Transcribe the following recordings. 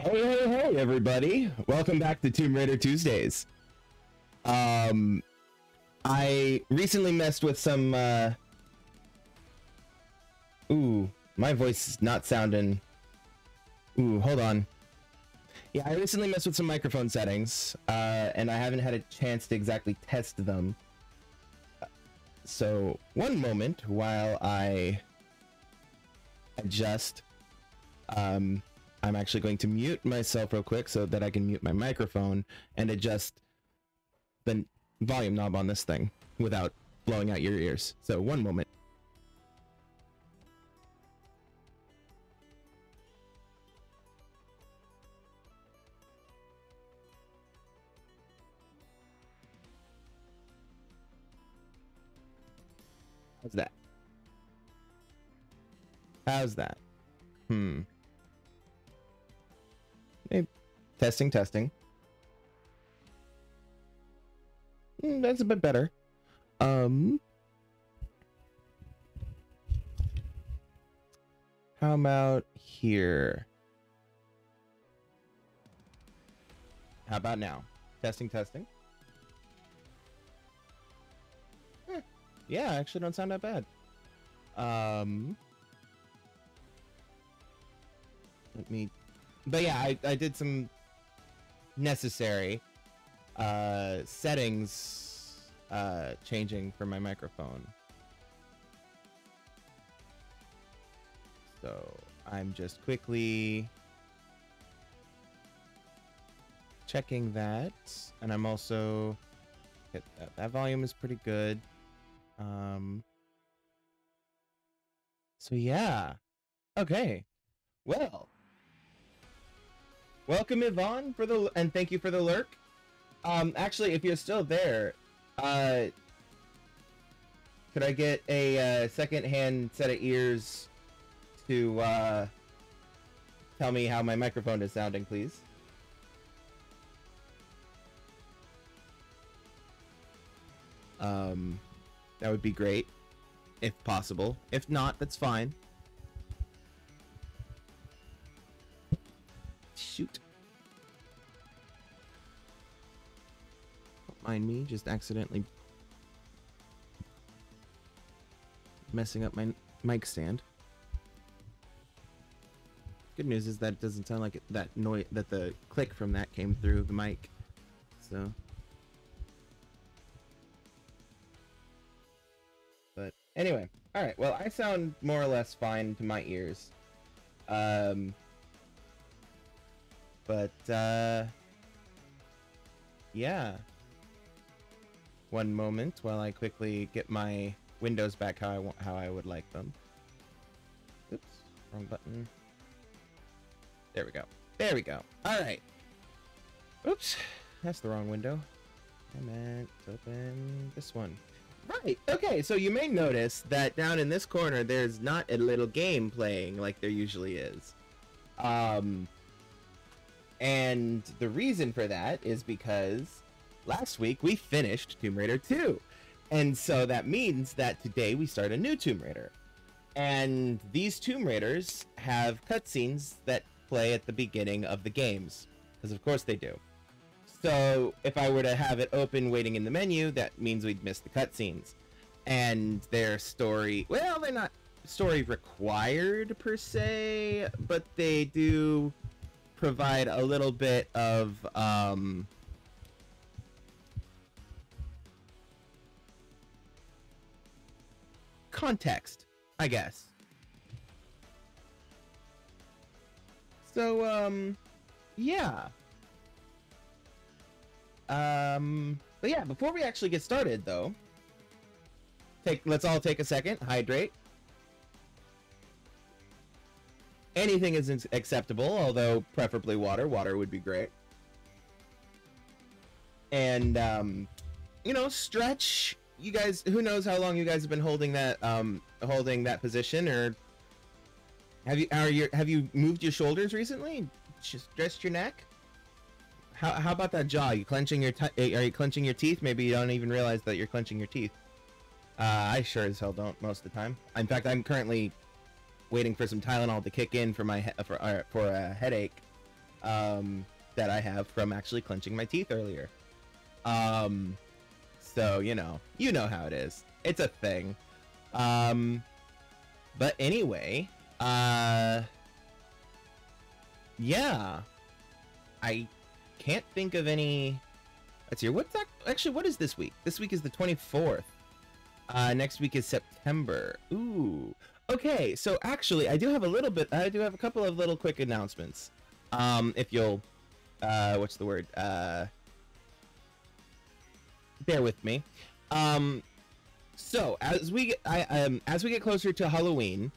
Hey, hey, hey, everybody! Welcome back to Tomb Raider Tuesdays. Um, I recently messed with some. Uh... Ooh, my voice is not sounding. Ooh, hold on. Yeah, I recently messed with some microphone settings, uh, and I haven't had a chance to exactly test them. So, one moment while I adjust. Um, I'm actually going to mute myself real quick so that I can mute my microphone and adjust the volume knob on this thing without blowing out your ears. So one moment. How's that? How's that? Hmm. Hey, testing, testing. Mm, that's a bit better. Um. How about here? How about now? Testing, testing. Eh, yeah, actually don't sound that bad. Um. Let me but yeah, I, I did some necessary uh, settings uh, changing for my microphone. So I'm just quickly checking that, and I'm also that, that volume is pretty good. Um, so yeah, okay, well. Welcome Yvonne for the and thank you for the lurk. Um, actually, if you're still there, uh, could I get a uh, second-hand set of ears to uh, tell me how my microphone is sounding, please? Um, that would be great, if possible. If not, that's fine. Shoot. Don't mind me, just accidentally messing up my mic stand. Good news is that it doesn't sound like that noise that the click from that came through the mic. So But anyway, all right. Well, I sound more or less fine to my ears. Um but, uh... Yeah. One moment while I quickly get my windows back how I want, how I would like them. Oops, wrong button. There we go. There we go. All right. Oops, that's the wrong window. I meant to open this one. Right. Okay. So you may notice that down in this corner, there's not a little game playing like there usually is. Um, and the reason for that is because last week we finished Tomb Raider 2. And so that means that today we start a new Tomb Raider. And these Tomb Raiders have cutscenes that play at the beginning of the games. Because of course they do. So if I were to have it open waiting in the menu, that means we'd miss the cutscenes. And their story, well, they're not story required per se, but they do provide a little bit of um, context, I guess. So, um, yeah. Um, but yeah, before we actually get started, though, take let's all take a second, hydrate, Anything is acceptable, although preferably water. Water would be great. And, um, you know, stretch. You guys, who knows how long you guys have been holding that, um, holding that position, or have you, are you, have you moved your shoulders recently? Just stretched your neck? How, how about that jaw? You clenching your, are you clenching your teeth? Maybe you don't even realize that you're clenching your teeth. Uh, I sure as hell don't most of the time. In fact, I'm currently waiting for some Tylenol to kick in for my for uh, for a headache. um, that I have from actually clenching my teeth earlier. Um, so you know, you know how it is. It's a thing. Um, but anyway, uh, yeah, I can't think of any. Let's hear. What's that? Actually, what is this week? This week is the 24th. Uh, next week is September. Ooh. Okay, so actually, I do have a little bit. I do have a couple of little quick announcements. Um, if you'll, uh, what's the word? Uh, bear with me. Um, so as we get, I um as we get closer to Halloween,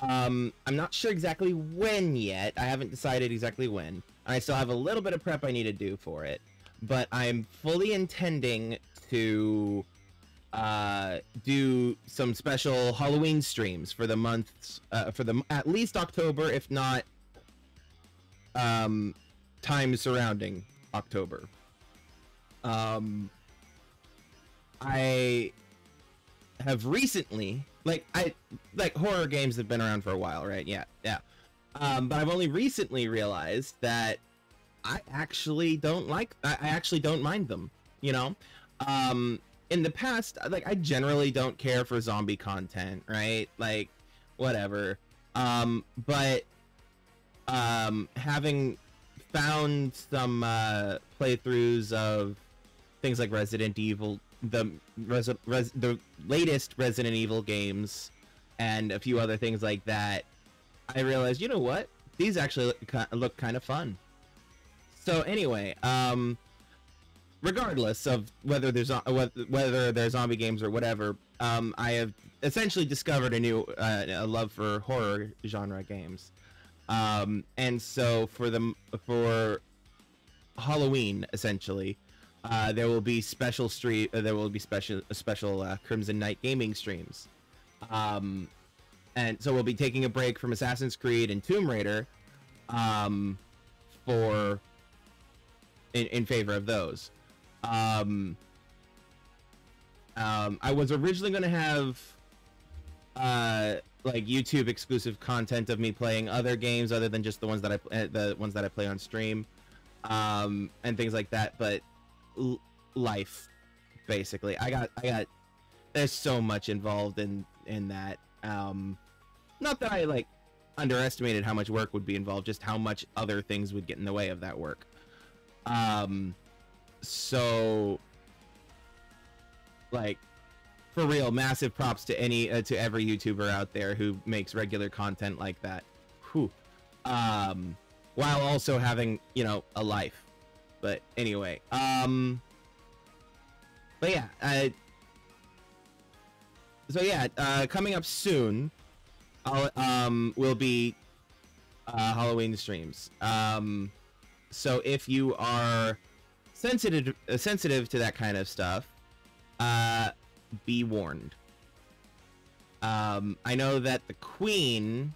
um, I'm not sure exactly when yet. I haven't decided exactly when. I still have a little bit of prep I need to do for it, but I'm fully intending to uh, do some special Halloween streams for the months, uh, for the at least October, if not um, time surrounding October. Um, I have recently, like I, like horror games have been around for a while, right? Yeah, yeah. Um, but I've only recently realized that I actually don't like. I, I actually don't mind them. You know, um, in the past, like I generally don't care for zombie content, right? Like, whatever. Um, but um, having found some uh, playthroughs of things like Resident Evil, the Res- Res- the latest Resident Evil games, and a few other things like that, I realized, you know what? These actually look, look kind of fun. So anyway, um, regardless of whether there's whether there's zombie games or whatever, um, I have essentially discovered a new uh, a love for horror genre games, um, and so for the for Halloween essentially, uh, there will be special street uh, there will be special special uh, Krimzon Knight gaming streams, um, and so we'll be taking a break from Assassin's Creed and Tomb Raider, um, for in, in favor of those. Um, um, I was originally going to have uh, like YouTube exclusive content of me playing other games other than just the ones that I uh, the ones that I play on stream, um, and things like that. But life, basically, I got I got there's so much involved in in that. Um, not that I like underestimated how much work would be involved, just how much other things would get in the way of that work. Um, so like for real massive props to any uh, to every youtuber out there who makes regular content like that. Whew. um while also having you know a life. But anyway um but yeah uh so yeah uh coming up soon I'll, um will be uh halloween streams. Um so if you are sensitive uh, sensitive to that kind of stuff, uh, be warned. Um, I know that the Queen.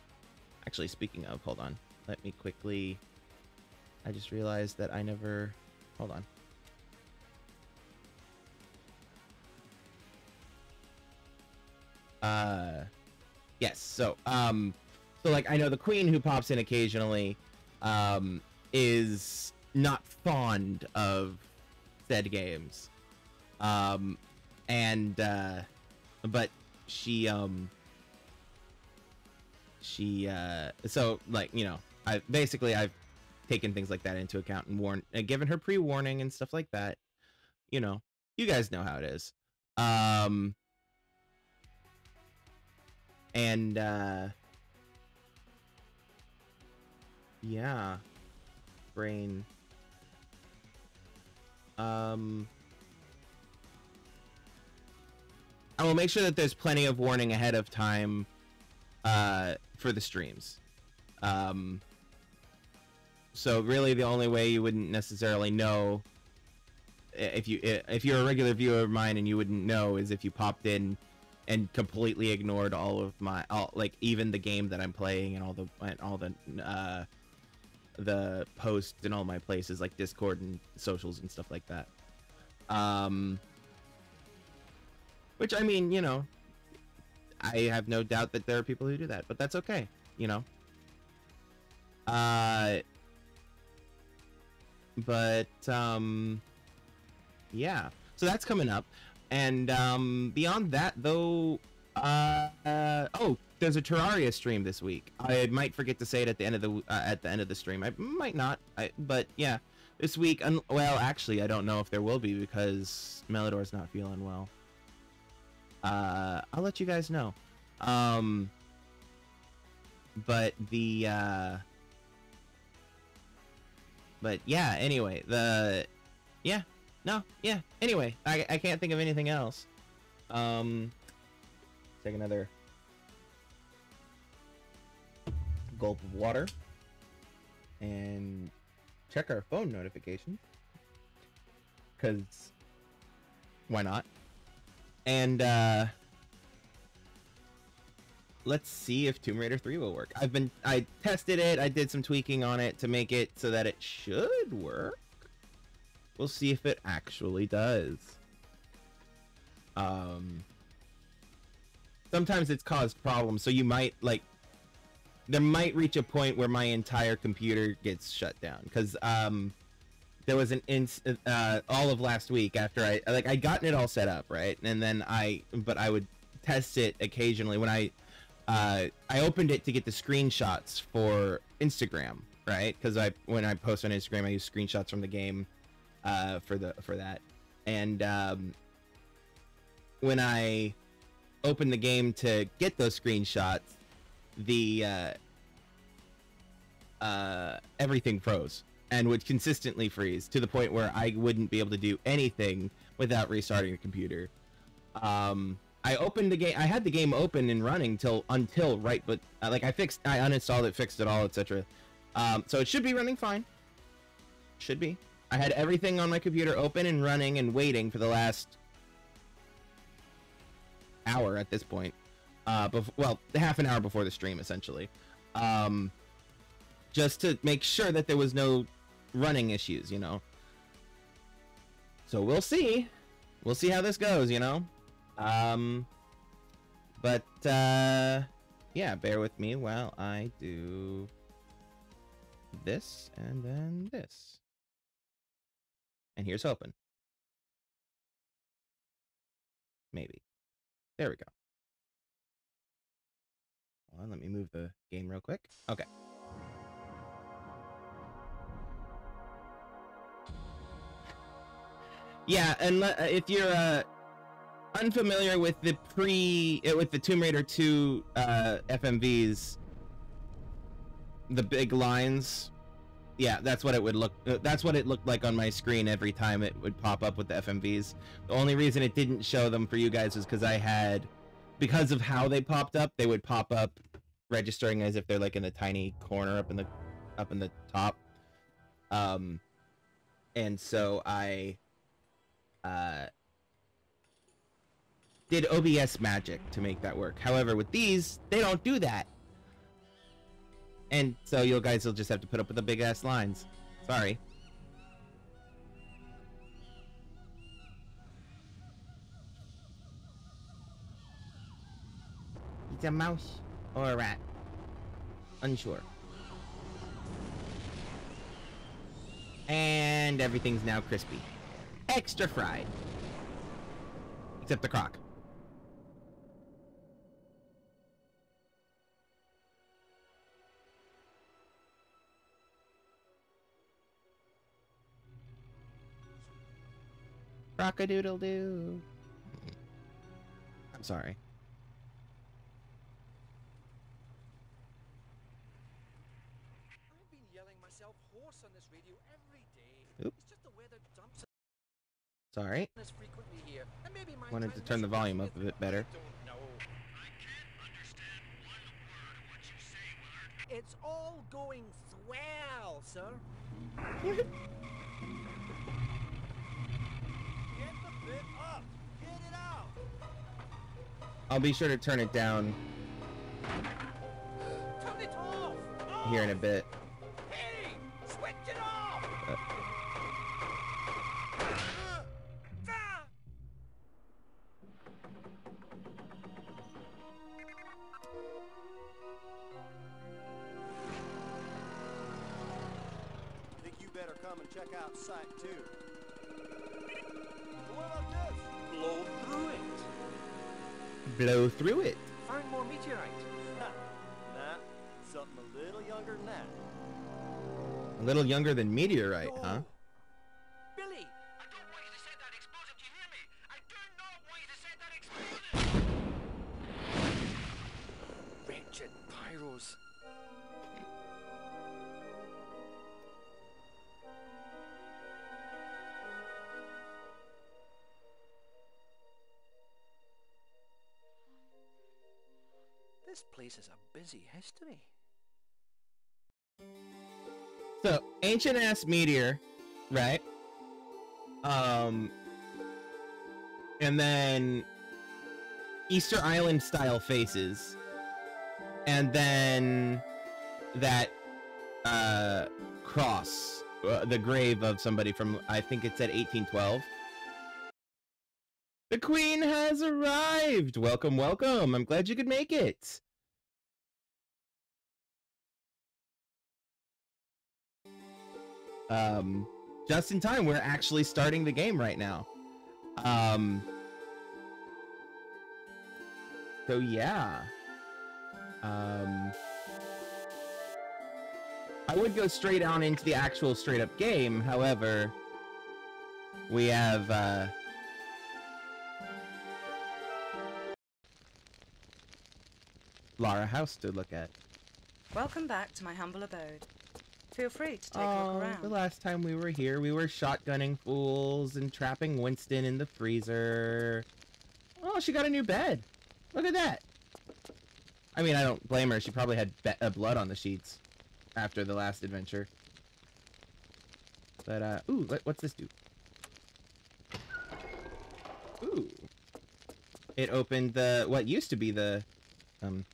Actually, speaking of, hold on. Let me quickly. I just realized that I never. Hold on. Uh, yes. So, um, so like I know the Queen who pops in occasionally, um, is not fond of said games. Um, and, uh, but she, um, she, uh, so, like, you know, I basically, I've taken things like that into account and warned, uh, given her pre warning and stuff like that. You know, you guys know how it is. Um, and, uh, yeah, brain. Um, I will make sure that there's plenty of warning ahead of time uh, for the streams. Um, so really, the only way you wouldn't necessarily know if you if you're a regular viewer of mine and you wouldn't know is if you popped in and completely ignored all of my all like even the game that I'm playing and all the and all the uh, the posts in all my places like Discord and socials and stuff like that. Um, which I mean, you know, I have no doubt that there are people who do that, but that's okay, you know. Uh, but um, yeah. So that's coming up, and um, beyond that, though, uh, uh, oh, there's a Terraria stream this week. I might forget to say it at the end of the uh, at the end of the stream. I might not, I, but yeah, this week. Well, actually, I don't know if there will be because Melidor's not feeling well. Uh, I'll let you guys know. Um, but the uh, but yeah. Anyway, the yeah, no, yeah. Anyway, I I can't think of anything else. Um, take another gulp of water and check our phone notifications because why not? And uh let's see if tomb raider 3 will work. I've been i tested it. I did some tweaking on it to make it so that it should work. We'll see if it actually does. Um sometimes it's caused problems so you might like there might reach a point where my entire computer gets shut down because um there was an ins uh all of last week after I like I gotten it all set up right? And then I but I would test it occasionally. When I uh I opened it to get the screenshots for Instagram right? Because I when I post on Instagram I use screenshots from the game uh for the for that. And um when I opened the game to get those screenshots the uh, uh, everything froze and would consistently freeze to the point where I wouldn't be able to do anything without restarting the computer. Um, I opened the game. I had the game open and running till until right, but uh, like I fixed, I uninstalled it, fixed it all, etc. Um, so it should be running fine. Should be. I had everything on my computer open and running and waiting for the last hour at this point uh, bef- well, half an hour before the stream, essentially, um, just to make sure that there was no running issues, you know. So we'll see. We'll see how this goes, you know. Um, but uh, yeah, bear with me while I do this and then this. And here's hoping. Maybe. There we go on, let me move the game real quick. Okay. Yeah, and if you're uh, unfamiliar with the pre uh, with the Tomb Raider 2 uh, FMVs, the big lines, yeah, that's what it would look. Uh, that's what it looked like on my screen every time it would pop up with the FMVs. The only reason it didn't show them for you guys was because I had, because of how they popped up, they would pop up registering as if they're like in a tiny corner up in the up in the top. Um and so I uh did OBS magic to make that work. However, with these, they don't do that. And so you guys will just have to put up with the big ass lines. Sorry. It's a mouse. Or a rat. Unsure. And everything's now crispy. Extra fried. Except the crock. Rock-a-doodle doo. I'm sorry. Sorry. Wanted to turn the volume up a bit better. It's all going swell, sir. Get the bit up. Get it out. I'll be sure to turn it down Turn it off. here in a bit. 2. But what about this? Blow through it. Blow through it. Find more meteorite. nah, something a little younger than that. A little younger than meteorite, huh? Place is a busy history. So, ancient ass meteor, right? Um, and then Easter Island style faces, and then that uh cross, uh, the grave of somebody from I think it said 1812. The Queen has arrived. Welcome, welcome. I'm glad you could make it. Um just in time we're actually starting the game right now um so yeah um i would go straight on into the actual straight up game however we have uh Lara House to look at. Welcome back to my humble abode. Feel free to take a Oh, look around. the last time we were here, we were shotgunning fools and trapping Winston in the freezer. Oh, she got a new bed. Look at that. I mean, I don't blame her. She probably had uh, blood on the sheets after the last adventure. But, uh, ooh, what, what's this do? Ooh. It opened the, what used to be the, um,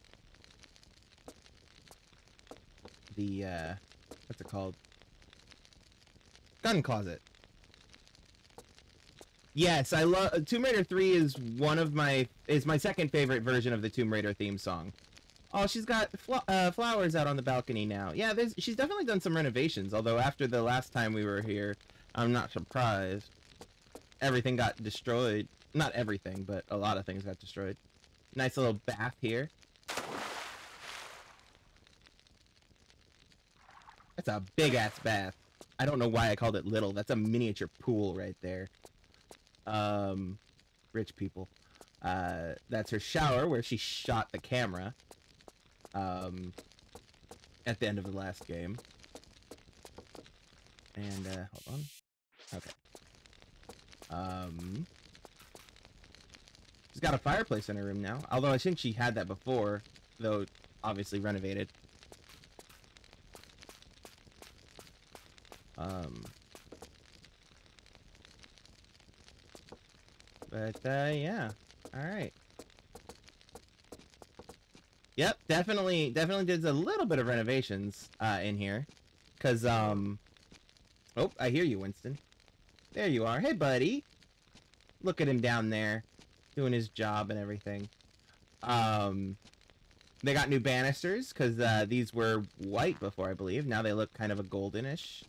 the, uh, what's it called? Gun closet. Yes, I love Tomb Raider 3 is one of my is my second favorite version of the Tomb Raider theme song. Oh, she's got fl uh, flowers out on the balcony now. Yeah, there's she's definitely done some renovations. Although after the last time we were here, I'm not surprised. Everything got destroyed. Not everything, but a lot of things got destroyed. Nice little bath here. That's a big ass bath. I don't know why I called it little. That's a miniature pool right there. Um, rich people. Uh, that's her shower where she shot the camera. Um, at the end of the last game. And, uh, hold on. Okay. Um, she's got a fireplace in her room now. Although I think she had that before, though obviously renovated. Um, but uh, yeah, all right. Yep, definitely, definitely did a little bit of renovations uh, in here, cause um, oh, I hear you, Winston. There you are. Hey, buddy. Look at him down there, doing his job and everything. Um, they got new banisters because uh, these were white before, I believe. Now they look kind of a goldenish.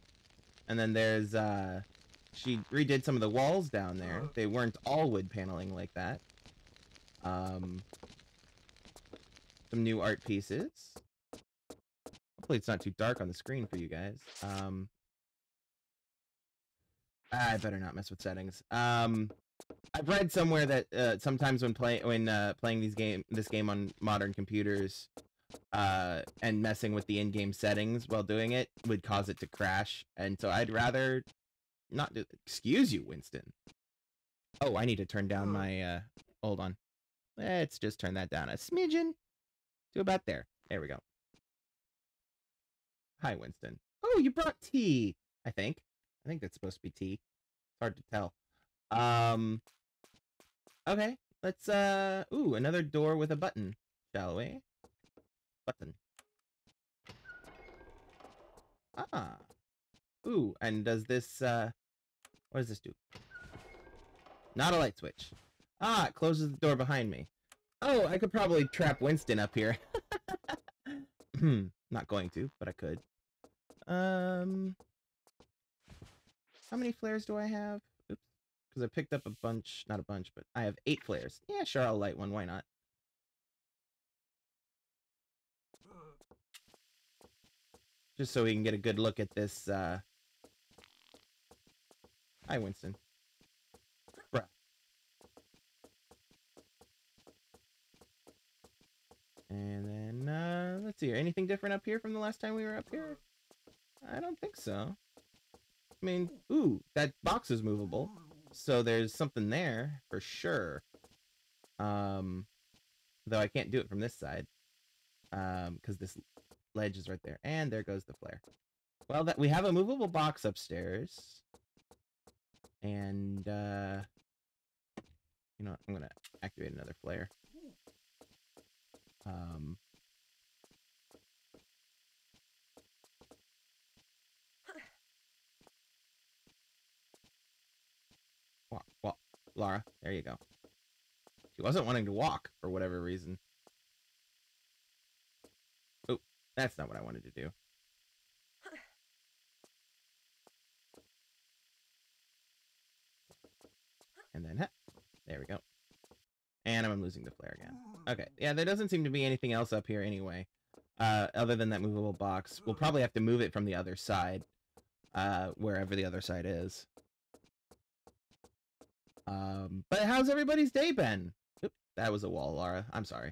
And then there's, uh, she redid some of the walls down there. They weren't all wood paneling like that. Um, some new art pieces. Hopefully it's not too dark on the screen for you guys. Um, I better not mess with settings. Um, I've read somewhere that uh, sometimes when play when uh, playing these game this game on modern computers, uh, and messing with the in-game settings while doing it would cause it to crash, and so I'd rather not do. Excuse you, Winston. Oh, I need to turn down my. Uh, hold on. Let's just turn that down a smidgen to about there. There we go. Hi, Winston. Oh, you brought tea. I think. I think that's supposed to be tea. It's hard to tell. Um. Okay, let's. Uh. Ooh, another door with a button, shall we? Button. Ah. Ooh, and does this, uh, what does this do? Not a light switch. Ah, it closes the door behind me. Oh, I could probably trap Winston up here. Hmm, not going to, but I could. Um, How many flares do I have? Oops. Because I picked up a bunch, not a bunch, but I have eight flares. Yeah, sure, I'll light one. Why not? Just so we can get a good look at this, uh... Hi, Winston. Bruh. And then, uh, let's see here. Anything different up here from the last time we were up here? I don't think so. I mean, ooh, that box is movable. So there's something there for sure. Um, though I can't do it from this side. Um, because this ledge is right there. And there goes the flare. Well, that we have a movable box upstairs. And, uh, you know, what? I'm gonna activate another flare. Um, walk, walk, Laura. There you go. She wasn't wanting to walk for whatever reason. Oh, that's not what I wanted to do. And then, there we go. And I'm losing the flare again. Okay, yeah, there doesn't seem to be anything else up here anyway. Uh, other than that movable box. We'll probably have to move it from the other side. Uh, wherever the other side is. Um, but how's everybody's day been? Oop, that was a wall, Laura. I'm sorry.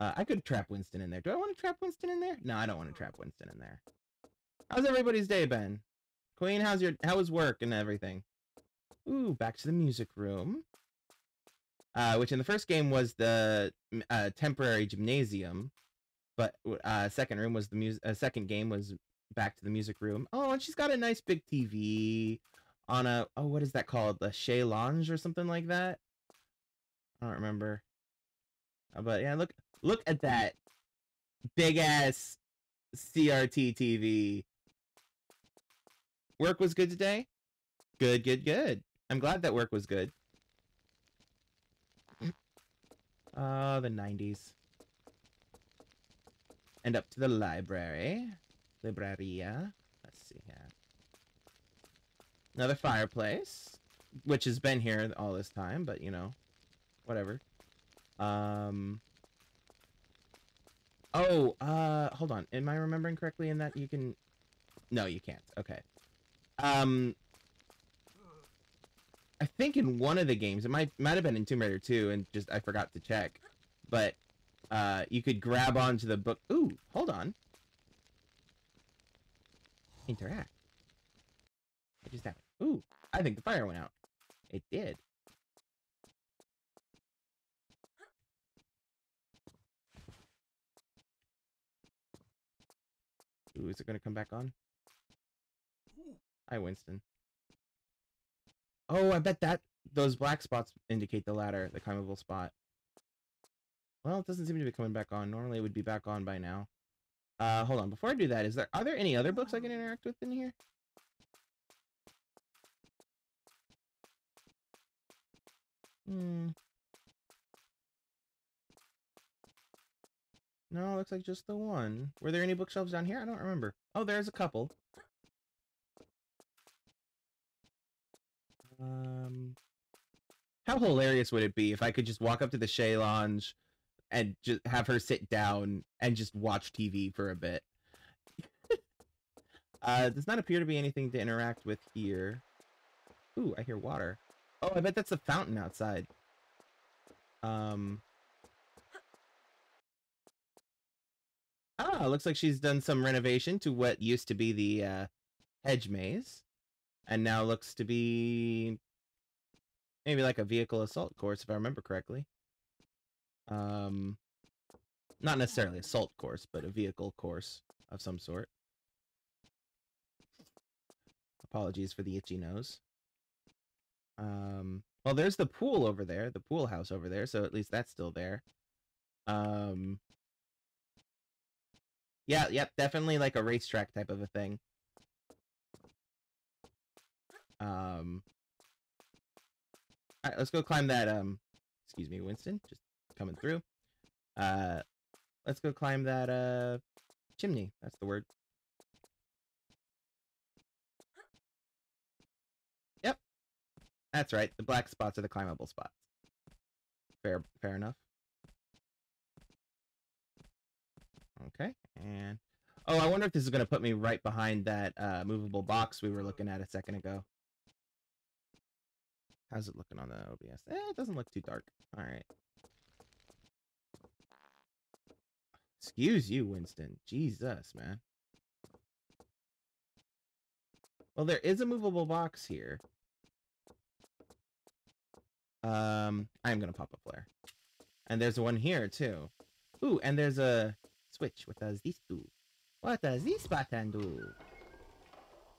Uh, I could trap Winston in there. Do I want to trap Winston in there? No, I don't want to trap Winston in there. How's everybody's day been? Queen, how's your how was work and everything? Ooh, back to the music room. Uh, which in the first game was the uh, temporary gymnasium, but uh, second room was the music. Uh, second game was back to the music room. Oh, and she's got a nice big TV on a oh, what is that called? The Chaise Lounge or something like that. I don't remember. Uh, but yeah, look look at that big ass CRT TV. Work was good today. Good, good, good. I'm glad that work was good. Oh, the 90s. And up to the library. Libraria. Let's see here. Another fireplace. Which has been here all this time, but you know. Whatever. Um. Oh, uh, hold on. Am I remembering correctly in that you can... No, you can't. Okay. Um, I think in one of the games, it might might have been in Tomb Raider 2, and just I forgot to check. But uh, you could grab onto the book. Ooh, hold on. Interact. What just happened? Ooh, I think the fire went out. It did. Ooh, is it gonna come back on? Hi, Winston. Oh, I bet that those black spots indicate the ladder, the climbable spot. Well, it doesn't seem to be coming back on. Normally it would be back on by now. Uh, hold on. Before I do that, is there are there any other books I can interact with in here? Hmm. No, looks like just the one. Were there any bookshelves down here? I don't remember. Oh, there's a couple. Um, how hilarious would it be if I could just walk up to the Chaise Lounge and just have her sit down and just watch TV for a bit? uh, does not appear to be anything to interact with here. Ooh, I hear water. Oh, I bet that's a fountain outside. Um. Ah, looks like she's done some renovation to what used to be the uh, hedge maze and now looks to be maybe like a vehicle assault course if I remember correctly. Um, not necessarily assault course, but a vehicle course of some sort. Apologies for the itchy nose. Um, well, there's the pool over there, the pool house over there, so at least that's still there. Um, yeah, yep, definitely like a racetrack type of a thing. Um, all right, let's go climb that. Um, excuse me, Winston, just coming through. Uh, let's go climb that uh chimney. That's the word. Yep, that's right. The black spots are the climbable spots. Fair, fair enough. Okay, and oh, I wonder if this is going to put me right behind that uh, movable box we were looking at a second ago. How's it looking on the OBS? Eh, it doesn't look too dark. All right. Excuse you, Winston. Jesus, man. Well, there is a movable box here. Um, I'm gonna pop a flare. And there's one here, too. Ooh, and there's a switch. What does this do? What does this button do?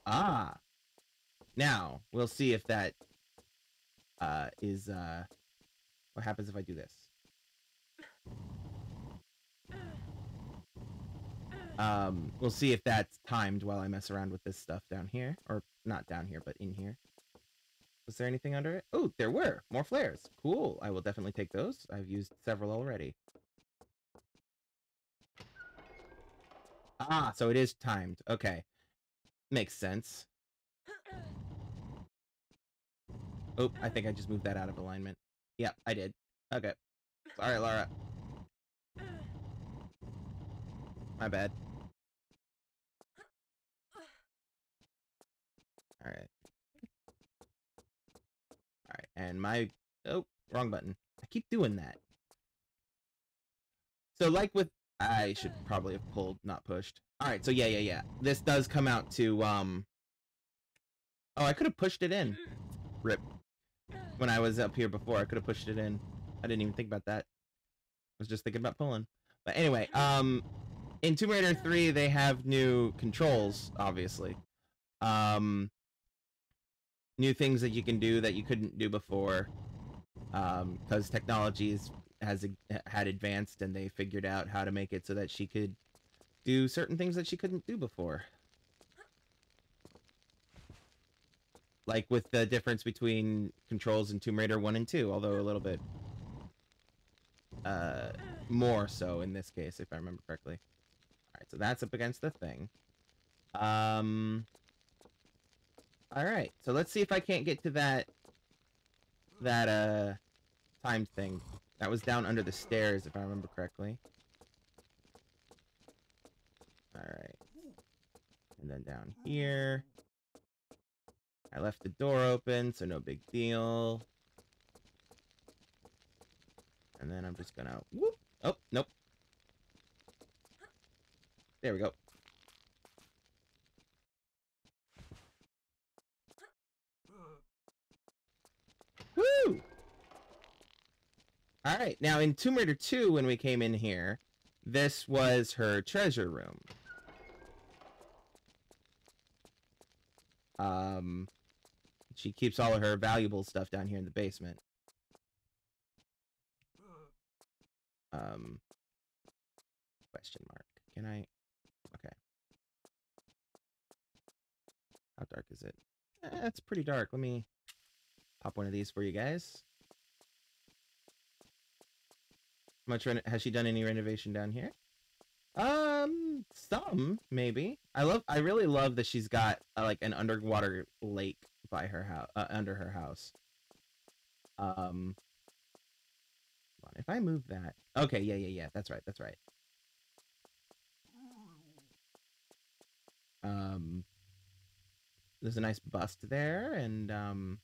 Ah. Now, we'll see if that uh, is, uh, what happens if I do this? Um, we'll see if that's timed while I mess around with this stuff down here. Or not down here, but in here. Was there anything under it? Oh, there were. More flares. Cool. I will definitely take those. I've used several already. Ah, so it is timed. Okay. Makes sense. Oh, I think I just moved that out of alignment. Yep, I did. Okay. Sorry, Lara. My bad. Alright. Alright, and my... Oh, wrong button. I keep doing that. So like with... I should probably have pulled, not pushed. Alright, so yeah, yeah, yeah. This does come out to, um... Oh, I could have pushed it in. Rip. When I was up here before, I could have pushed it in. I didn't even think about that. I was just thinking about pulling. But anyway, um... In Tomb Raider 3, they have new controls, obviously. Um, new things that you can do that you couldn't do before Um, because technology is, has had advanced and they figured out how to make it so that she could do certain things that she couldn't do before. Like with the difference between controls in Tomb Raider 1 and 2, although a little bit uh, more so in this case, if I remember correctly. Alright, so that's up against the thing. Um... Alright, so let's see if I can't get to that... That, uh... Timed thing. That was down under the stairs, if I remember correctly. Alright. And then down here... I left the door open, so no big deal. And then I'm just gonna... Whoop! Oh, nope. There we go. Woo! Alright, now in Tomb Raider 2, when we came in here, this was her treasure room. Um, she keeps all of her valuable stuff down here in the basement. Um, question mark. Can I? Okay. How dark is it? Eh, it's pretty dark. Let me pop one of these for you guys. How much has she done any renovation down here? Um, some maybe. I love. I really love that she's got uh, like an underwater lake by her house, uh, under her house. Um, if I move that, okay, yeah, yeah, yeah. That's right. That's right. Um, there's a nice bust there, and um,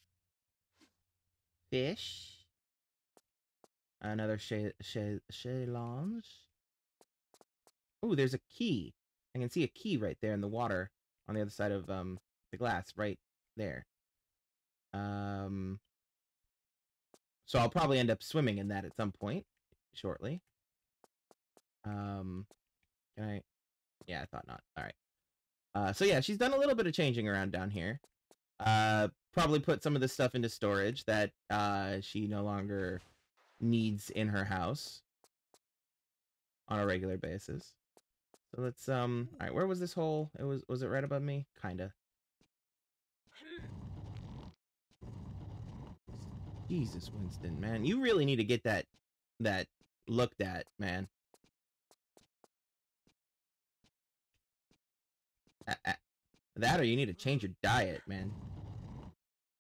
fish. Another chaise chaise lounge. Oh, there's a key. I can see a key right there in the water on the other side of um the glass, right there. Um, so I'll probably end up swimming in that at some point shortly. Um, can I? Yeah, I thought not. All right. Uh, so yeah, she's done a little bit of changing around down here. Uh, probably put some of this stuff into storage that uh, she no longer needs in her house on a regular basis. So let's um. All right, where was this hole? It was was it right above me? Kinda. Jesus, Winston, man, you really need to get that that looked at, man. that or you need to change your diet, man.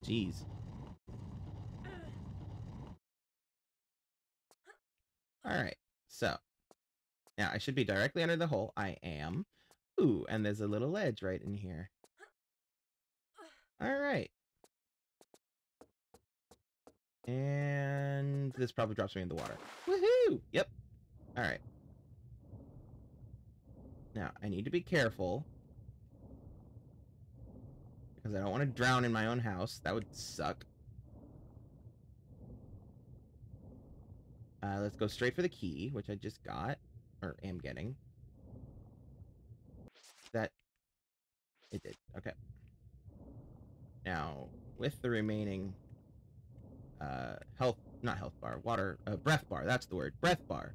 Jeez. Alright, so. Now, I should be directly under the hole. I am. Ooh, and there's a little ledge right in here. Alright. And this probably drops me in the water. Woohoo! Yep. Alright. Now, I need to be careful. Because I don't want to drown in my own house. That would suck. Uh, let's go straight for the key, which I just got. Or am getting. That... It did. Okay. Now, with the remaining... Uh, health... Not health bar. Water... Uh, breath bar. That's the word. Breath bar.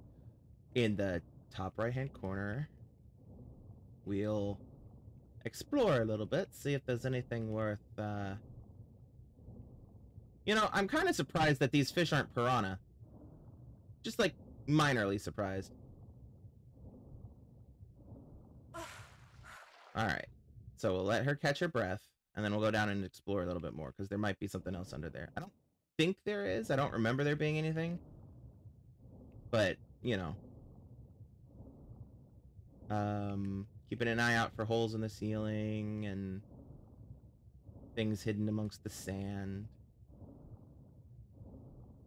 In the top right-hand corner. We'll explore a little bit, see if there's anything worth, uh... You know, I'm kind of surprised that these fish aren't piranha. Just, like, minorly surprised. Alright. So we'll let her catch her breath, and then we'll go down and explore a little bit more, because there might be something else under there. I don't think there is. I don't remember there being anything. But, you know. Um, keeping an eye out for holes in the ceiling and things hidden amongst the sand.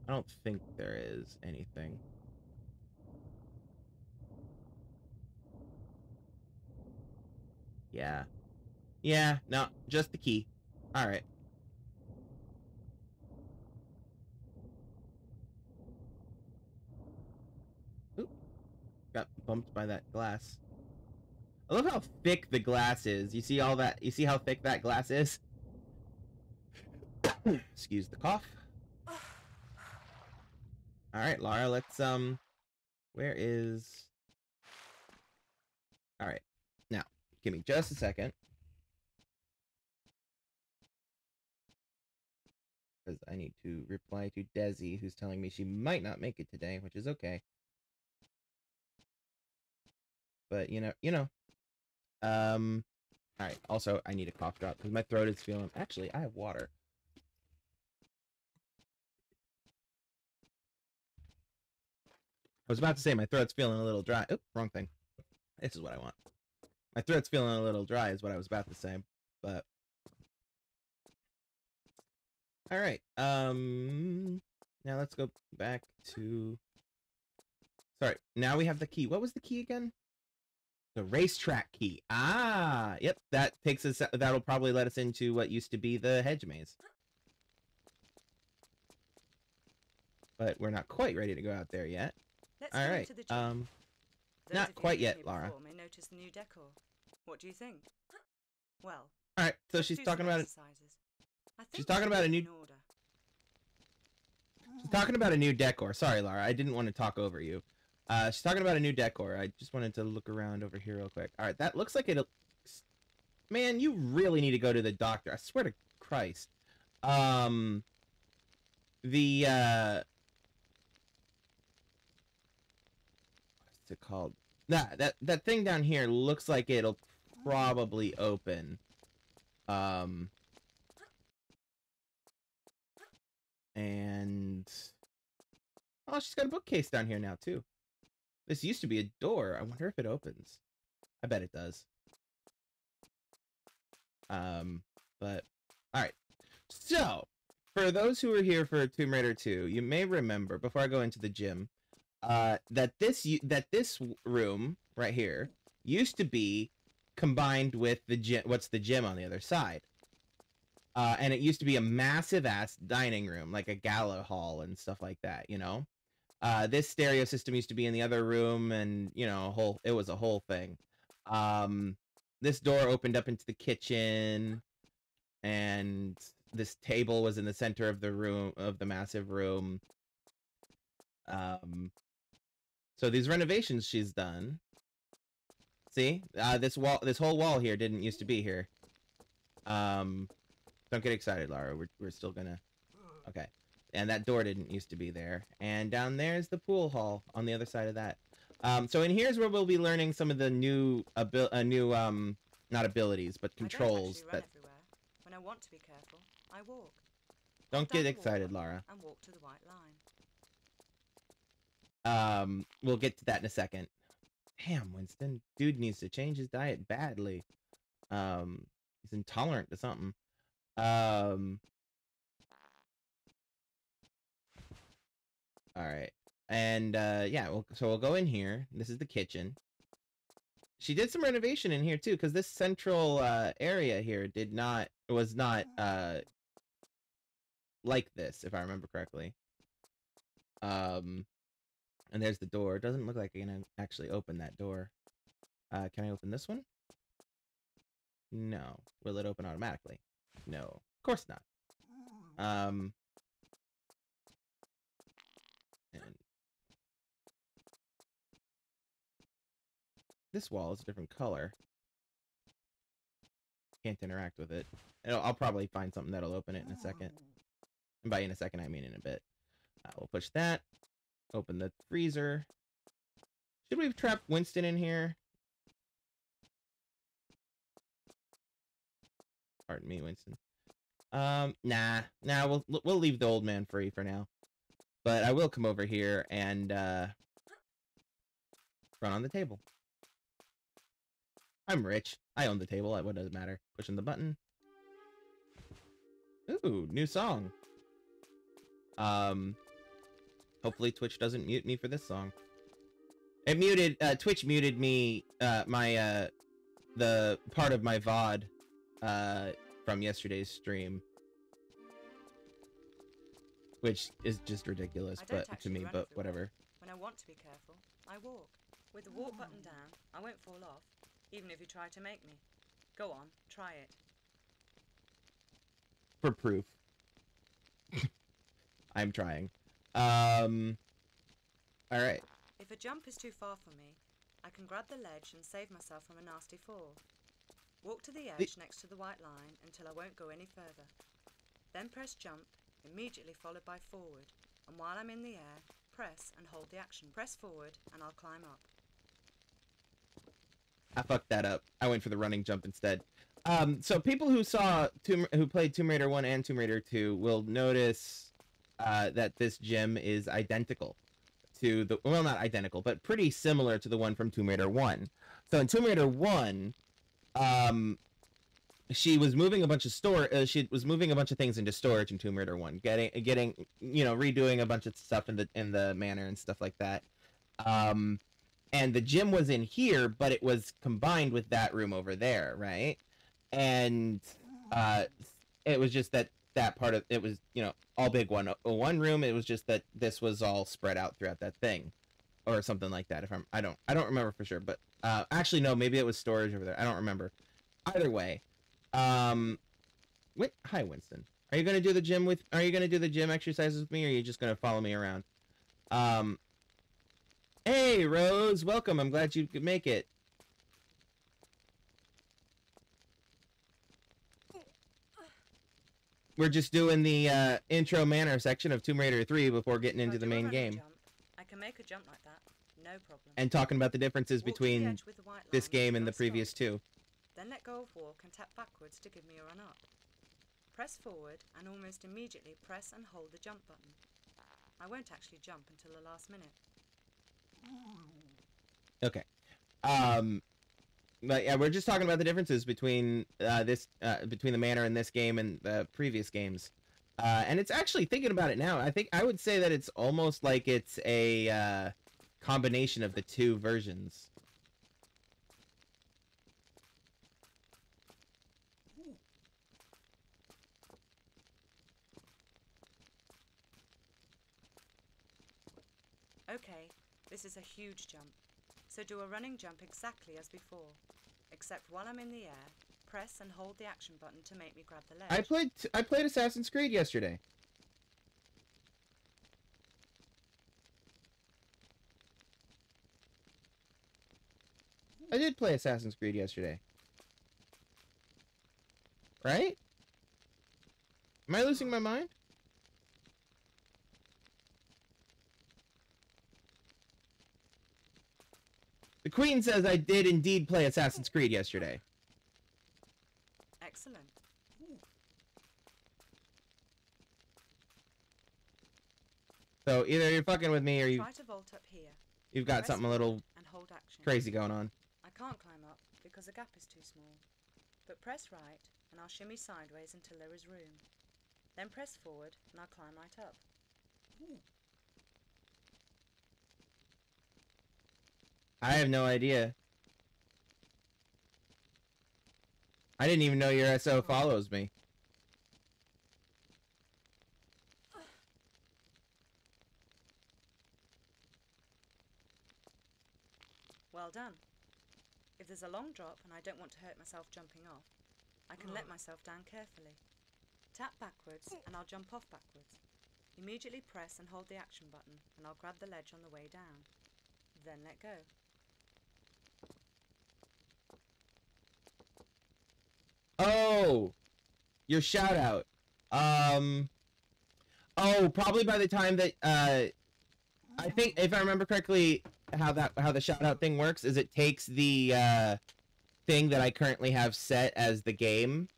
I don't think there is anything. Yeah. Yeah, no, just the key. Alright. Oop. Got bumped by that glass. I love how thick the glass is. You see all that? You see how thick that glass is? Excuse the cough. All right, Lara, let's um where is All right. Now, give me just a second. Cuz I need to reply to Desi who's telling me she might not make it today, which is okay. But, you know, you know, um, all right. Also, I need a cough drop because my throat is feeling. Actually, I have water. Was about to say my throat's feeling a little dry. Oop, wrong thing. This is what I want. My throat's feeling a little dry is what I was about to say, but all right. Um, now let's go back to. Sorry. Now we have the key. What was the key again? The racetrack key. Ah, yep. That takes us. That'll probably let us into what used to be the hedge maze. But we're not quite ready to go out there yet. Let's All right. to the. Um, Those not quite yet, Lara. May notice the new decor. What do you think? Well, all right. So she's talking about it. she's talking about a new-. She's talking about a new decor. Sorry, Lara. I didn't want to talk over you. Uh, she's talking about a new decor. I just wanted to look around over here real quick. All right, that looks like it. Man, you really need to go to the doctor. I swear to Christ. Um, the uh, what's it called? That that that thing down here looks like it'll probably open. Um, and oh, she's got a bookcase down here now too. This used to be a door. I wonder if it opens. I bet it does. Um, but all right. So, for those who are here for Tomb Raider 2, you may remember before I go into the gym, uh, that this that this room right here used to be combined with the gym. What's the gym on the other side? Uh, and it used to be a massive ass dining room, like a gala hall and stuff like that. You know, uh, this stereo system used to be in the other room, and you know, a whole it was a whole thing. Um, this door opened up into the kitchen, and this table was in the center of the room of the massive room. Um, so these renovations she's done. See, uh, this wall, this whole wall here didn't used to be here. Um, don't get excited, Lara. We're we're still gonna. Okay, and that door didn't used to be there. And down there's the pool hall on the other side of that. Um, so in here's where we'll be learning some of the new abil- uh, new um not abilities but controls that. When I want to be careful, I walk. don't get excited, Lara. And walk to the white line. Um, we'll get to that in a second. Damn, Winston, dude needs to change his diet badly. Um, he's intolerant to something. Um. All right, and uh, yeah, well, so we'll go in here. This is the kitchen. She did some renovation in here too, because this central uh, area here did not was not uh like this, if I remember correctly. Um, and there's the door. It doesn't look like I can actually open that door. Uh, can I open this one? No. Will it open automatically? No. Of course not. Um. And this wall is a different color. Can't interact with it. It'll, I'll probably find something that'll open it in a second. And by in a second, I mean in a bit. Uh, we'll push that. Open the freezer. Should we trapped Winston in here? Pardon me, Winston. Um, nah, nah. We'll we'll leave the old man free for now. But I will come over here and uh, run on the table. I'm rich. I own the table. What does it matter? Pushing the button. Ooh, new song. Um, hopefully Twitch doesn't mute me for this song. It muted, uh, Twitch muted me, uh, my, uh, the part of my VOD, uh, from yesterday's stream. Which is just ridiculous, but to me, but everywhere. whatever. When I want to be careful, I walk. With the walk button down, I won't fall off, even if you try to make me. Go on, try it. For proof. I'm trying. Um, alright. If a jump is too far for me, I can grab the ledge and save myself from a nasty fall. Walk to the edge next to the white line until I won't go any further. Then press jump, immediately followed by forward, and while I'm in the air, press and hold the action. Press forward and I'll climb up. I fucked that up. I went for the running jump instead. Um, so people who saw Tomb, who played Tomb Raider 1 and Tomb Raider 2 will notice uh, that this gym is identical to the well, not identical, but pretty similar to the one from Tomb Raider 1. So in Tomb Raider 1, um, she was moving a bunch of store. Uh, she was moving a bunch of things into storage in Tomb Raider 1, getting getting you know redoing a bunch of stuff in the in the manor and stuff like that. Um, and the gym was in here, but it was combined with that room over there, right? And uh, it was just that that part of it was you know all big one uh, one room. It was just that this was all spread out throughout that thing, or something like that. If I'm I don't I don't remember for sure, but uh, actually no, maybe it was storage over there. I don't remember. Either way, um, wait, hi Winston. Are you gonna do the gym with? Are you gonna do the gym exercises with me, or are you just gonna follow me around? Um, Hey, Rose, welcome. I'm glad you could make it. We're just doing the uh, intro manor section of Tomb Raider 3 before getting into the main game I can make a jump like that, no problem. and talking about the differences Walk the between the this game and the previous stop. two. Then let go of walk and tap backwards to give me a run up. Press forward and almost immediately press and hold the jump button. I won't actually jump until the last minute. Okay. Um, but yeah, we're just talking about the differences between uh, this uh, between the manor in this game and the previous games. Uh, and it's actually thinking about it now. I think I would say that it's almost like it's a uh, combination of the two versions. Okay, this is a huge jump. So do a running jump exactly as before. Except while I'm in the air, press and hold the action button to make me grab the ledge. I played I played Assassin's Creed yesterday. I did play Assassin's Creed yesterday. Right? Am I losing my mind? Queen says I did indeed play Assassin's Creed yesterday. Excellent. So either you're fucking with me or you Try to vault up here you've got press something a little and hold action. crazy going on. I can't climb up because the gap is too small. But press right and I'll shimmy sideways until there is room. Then press forward and I'll climb right up. I have no idea. I didn't even know your SO follows me. Well done. If there's a long drop and I don't want to hurt myself jumping off, I can let myself down carefully. Tap backwards and I'll jump off backwards. Immediately press and hold the action button and I'll grab the ledge on the way down. Then let go. Oh, your shout out. Um. Oh, probably by the time that uh, I think if I remember correctly, how that how the shout out thing works is it takes the uh thing that I currently have set as the game.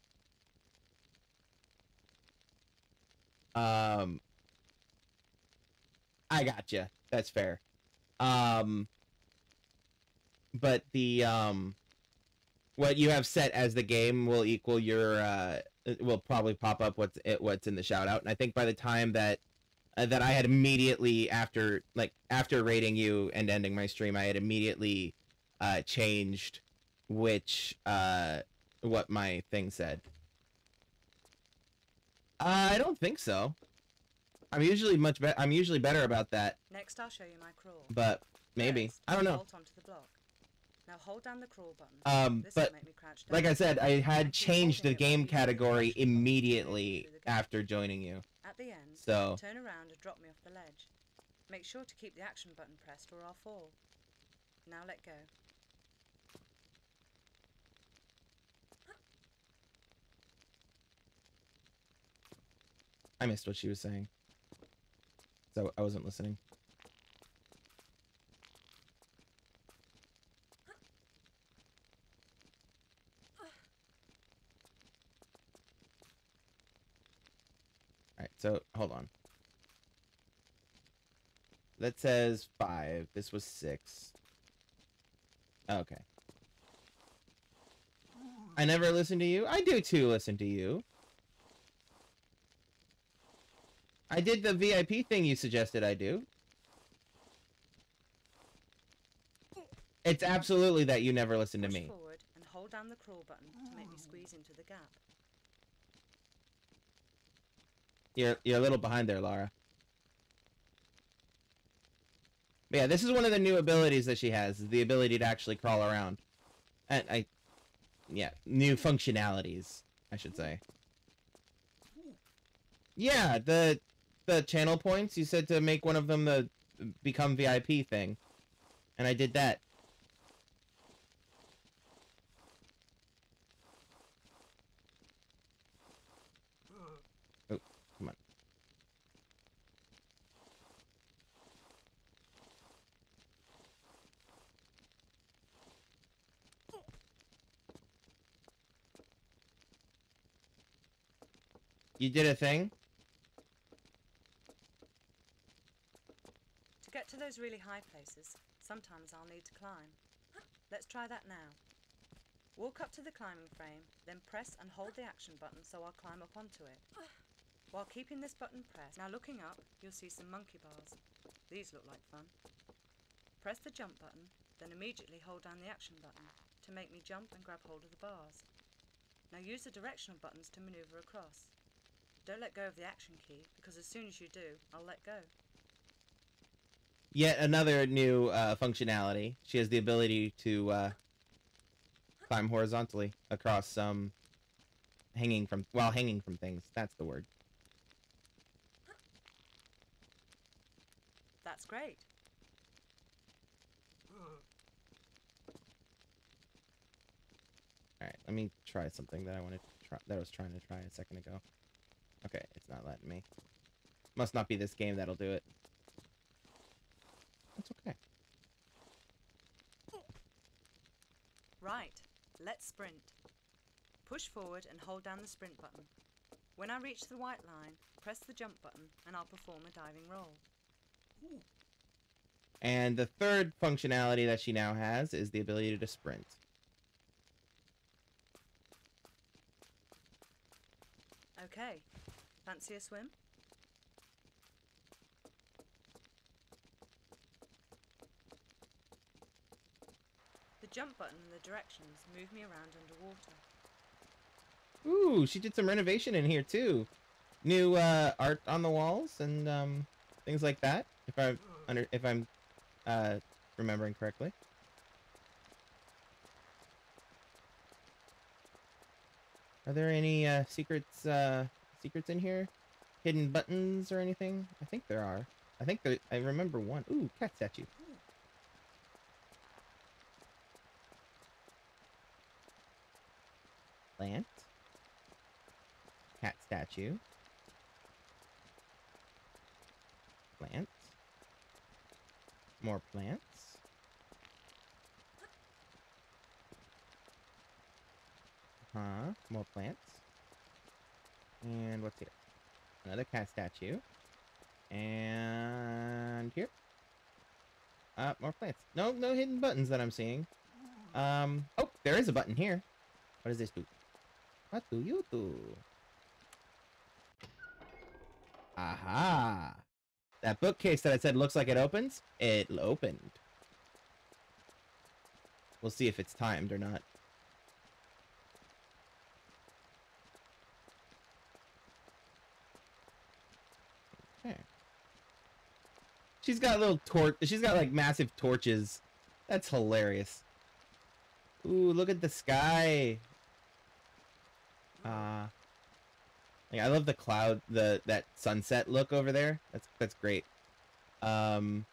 Um. I gotcha. That's fair. Um. But the um what you have set as the game will equal your uh will probably pop up what's it what's in the shout out. And i think by the time that uh, that i had immediately after like after raiding you and ending my stream i had immediately uh changed which uh what my thing said. Uh, i don't think so. I'm usually much better i'm usually better about that. Next I'll show you my crawl. but maybe. First, i don't know Vault onto the block. Now hold down the crawl button. um This but make me crouch like. I said, I had changed the game while you hold the category action button to move immediately after joining you. At the end, So, turn around and drop me off the ledge. Make sure to keep the action button pressed or I'll fall. Now let go. I missed what she was saying. So I wasn't listening. So hold on. That says five. This was six. Okay. I never listen to you. I do too listen to you. I did the VIP thing you suggested I do. It's absolutely that you never listen to me. forward and hold down the crawl button to make me squeeze into the gap. You're you're a little behind there, Lara. But yeah, this is one of the new abilities that she has, the ability to actually crawl around. And I yeah, new functionalities, I should say. Yeah, the the channel points, you said to make one of them the become VIP thing. And I did that. You did a thing? To get to those really high places, sometimes I'll need to climb. Let's try that now. Walk up to the climbing frame, then press and hold the action button so I'll climb up onto it. While keeping this button pressed, now looking up, you'll see some monkey bars. These look like fun. Press the jump button, then immediately hold down the action button to make me jump and grab hold of the bars. Now use the directional buttons to maneuver across. Don't let go of the action key because as soon as you do, I'll let go. Yet another new uh, functionality. She has the ability to uh, climb horizontally across some hanging from while hanging from things. That's the word. That's great. All right, let me try something that I wanted to try. That I was trying to try a second ago. Okay, it's not letting me. Must not be this game that'll do it. That's okay. Right, let's sprint. Push forward and hold down the sprint button. When I reach the white line, press the jump button and I'll perform a diving roll. And the third functionality that she now has is the ability to sprint. Okay. Fancy a swim? The jump button and the directions move me around underwater. Ooh, she did some renovation in here too. New uh, art on the walls and um, things like that. If I under if I'm uh, remembering correctly. Are there any uh, secrets uh, secrets in here? Hidden buttons or anything? I think there are. I think there. I remember one. Ooh, cat statue. Plant. Cat statue. Plants. More plants. Huh? More plants. And what's here? Another cat statue. And here. Uh, more plants. No, no hidden buttons that I'm seeing. Um, oh, there is a button here. What does this do? What do you do? Aha! That bookcase that I said looks like it opens, it opened. We'll see if it's timed or not. She's got little torch. She's got like massive torches. That's hilarious. Ooh, look at the sky. Uh, like, I love the cloud, the that sunset look over there. That's that's great. Um,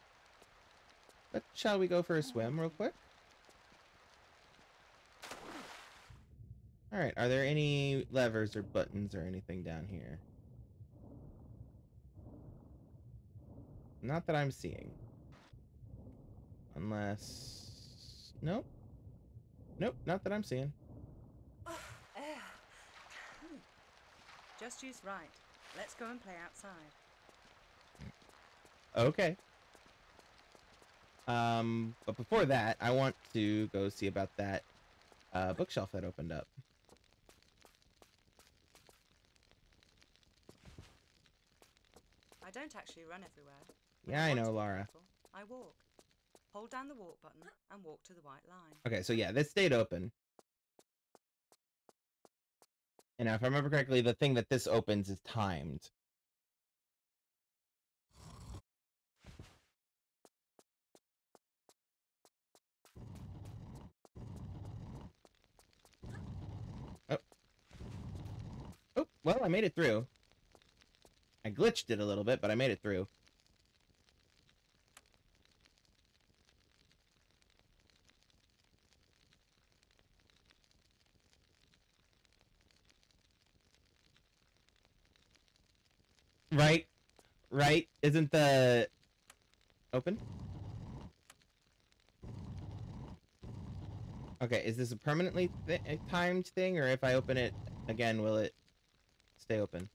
but shall we go for a swim real quick? All right. Are there any levers or buttons or anything down here? Not that I'm seeing. Unless... Nope. Nope, not that I'm seeing. Just use right. Let's go and play outside. Okay. Um, but before that, I want to go see about that uh, bookshelf that opened up. I don't actually run everywhere. Yeah, I know, Lara. I walk. Hold down the walk button and walk to the white line. Okay, so yeah, this stayed open. And now, if I remember correctly, the thing that this opens is timed. Oh. Oh, well, I made it through. I glitched it a little bit, but I made it through. Right? Right? Isn't the open? Okay, is this a permanently th a timed thing, or if I open it again, will it stay open?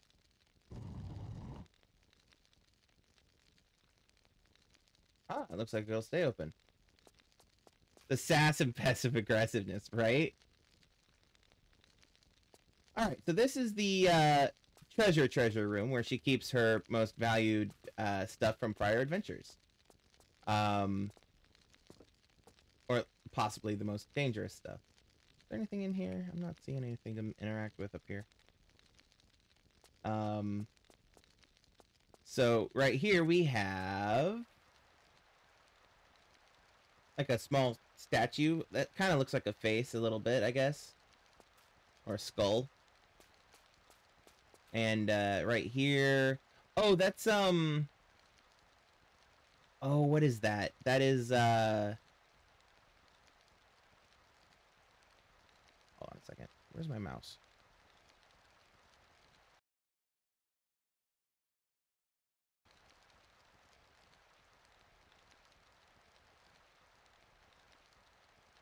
Ah, it looks like it'll stay open. The sass and passive aggressiveness, right? Alright, so this is the uh, treasure treasure room where she keeps her most valued uh, stuff from prior adventures. Um, or possibly the most dangerous stuff. Is there anything in here? I'm not seeing anything to interact with up here. Um, so right here we have like a small statue that kind of looks like a face a little bit, I guess, or a skull. And uh, right here, oh, that's um, oh, what is that? That is uh, hold on a second. Where's my mouse?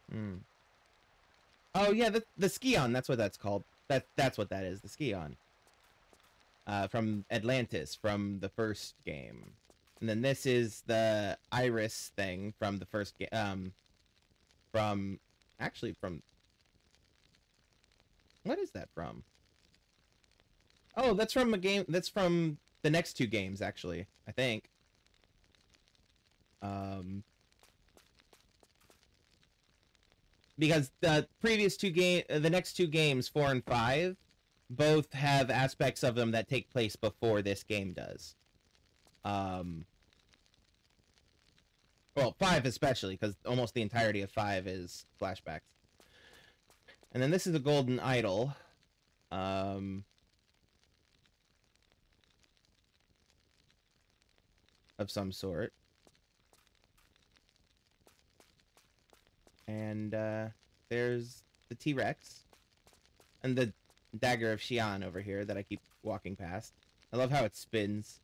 Hmm. Oh yeah, the the Scion. That's what that's called. That that's what that is. The Scion. Uh, from Atlantis, from the first game. And then this is the iris thing from the first game. Um, from actually from. What is that from? Oh, that's from a game. That's from the next two games, actually. I think. Um. Because the previous two game, the next two games, four and five, both have aspects of them that take place before this game does. Um. Well, five especially, because almost the entirety of five is flashbacks. And then this is a golden idol. Um. Of some sort. And uh, there's the T-Rex. And the dagger of Xian over here that I keep walking past. I love how it spins.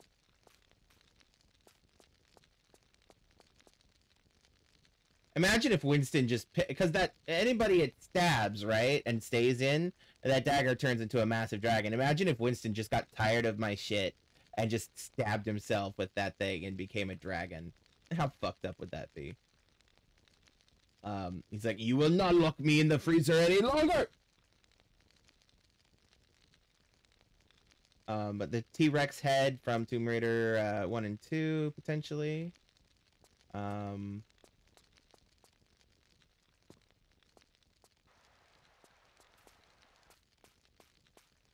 Imagine if Winston just because that anybody it stabs right and stays in that dagger turns into a massive dragon. Imagine if Winston just got tired of my shit and just stabbed himself with that thing and became a dragon. How fucked up would that be? Um, he's like, you will not lock me in the freezer any longer. Um, but the T-Rex head from Tomb Raider uh, 1 and 2, potentially. Um,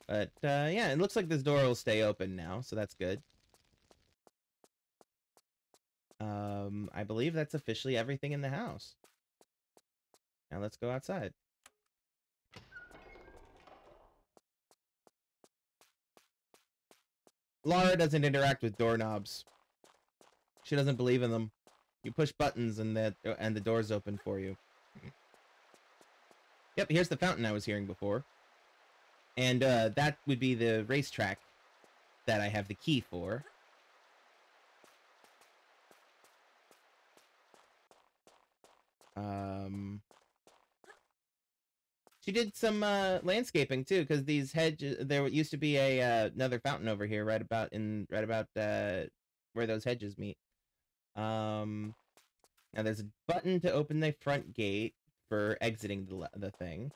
but, uh, yeah, it looks like this door will stay open now, so that's good. Um, I believe that's officially everything in the house. Now let's go outside. Lara doesn't interact with doorknobs. She doesn't believe in them. You push buttons and the and the doors open for you. Yep, here's the fountain I was hearing before. And uh, that would be the racetrack that I have the key for. Um, she did some uh, landscaping too, because these hedges. There used to be a uh, another fountain over here, right about in right about uh, where those hedges meet. Um, now there's a button to open the front gate for exiting the the thing.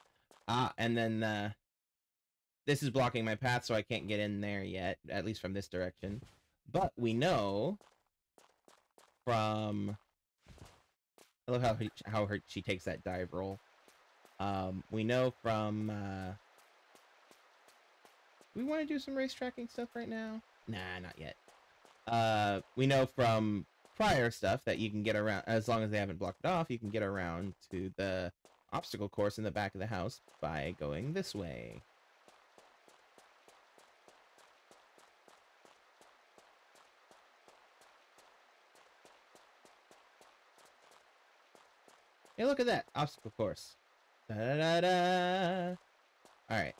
Ah, and then uh, this is blocking my path, so I can't get in there yet, at least from this direction. But we know from I love how he, how her she takes that dive roll. Um, we know from. Uh, we want to do some race tracking stuff right now? Nah, not yet. Uh, we know from prior stuff that you can get around as long as they haven't blocked it off. You can get around to the obstacle course in the back of the house by going this way. Hey, look at that obstacle course. Da da da da. All right,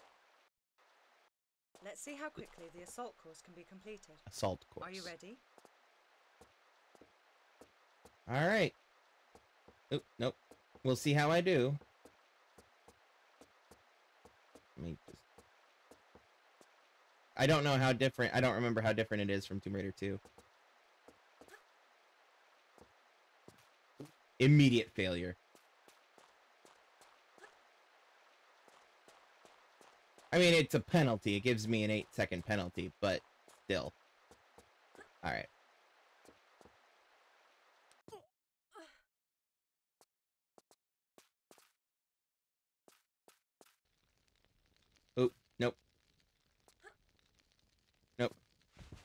Let's see how quickly the assault course can be completed. assault course. Are you ready? All right. Oop, nope. We'll see how I do. Let me just. I don't know how different. I don't remember how different it is from Tomb Raider 2. Immediate failure. I mean, it's a penalty. It gives me an eight second penalty, but still. Alright. Oop, nope. Nope.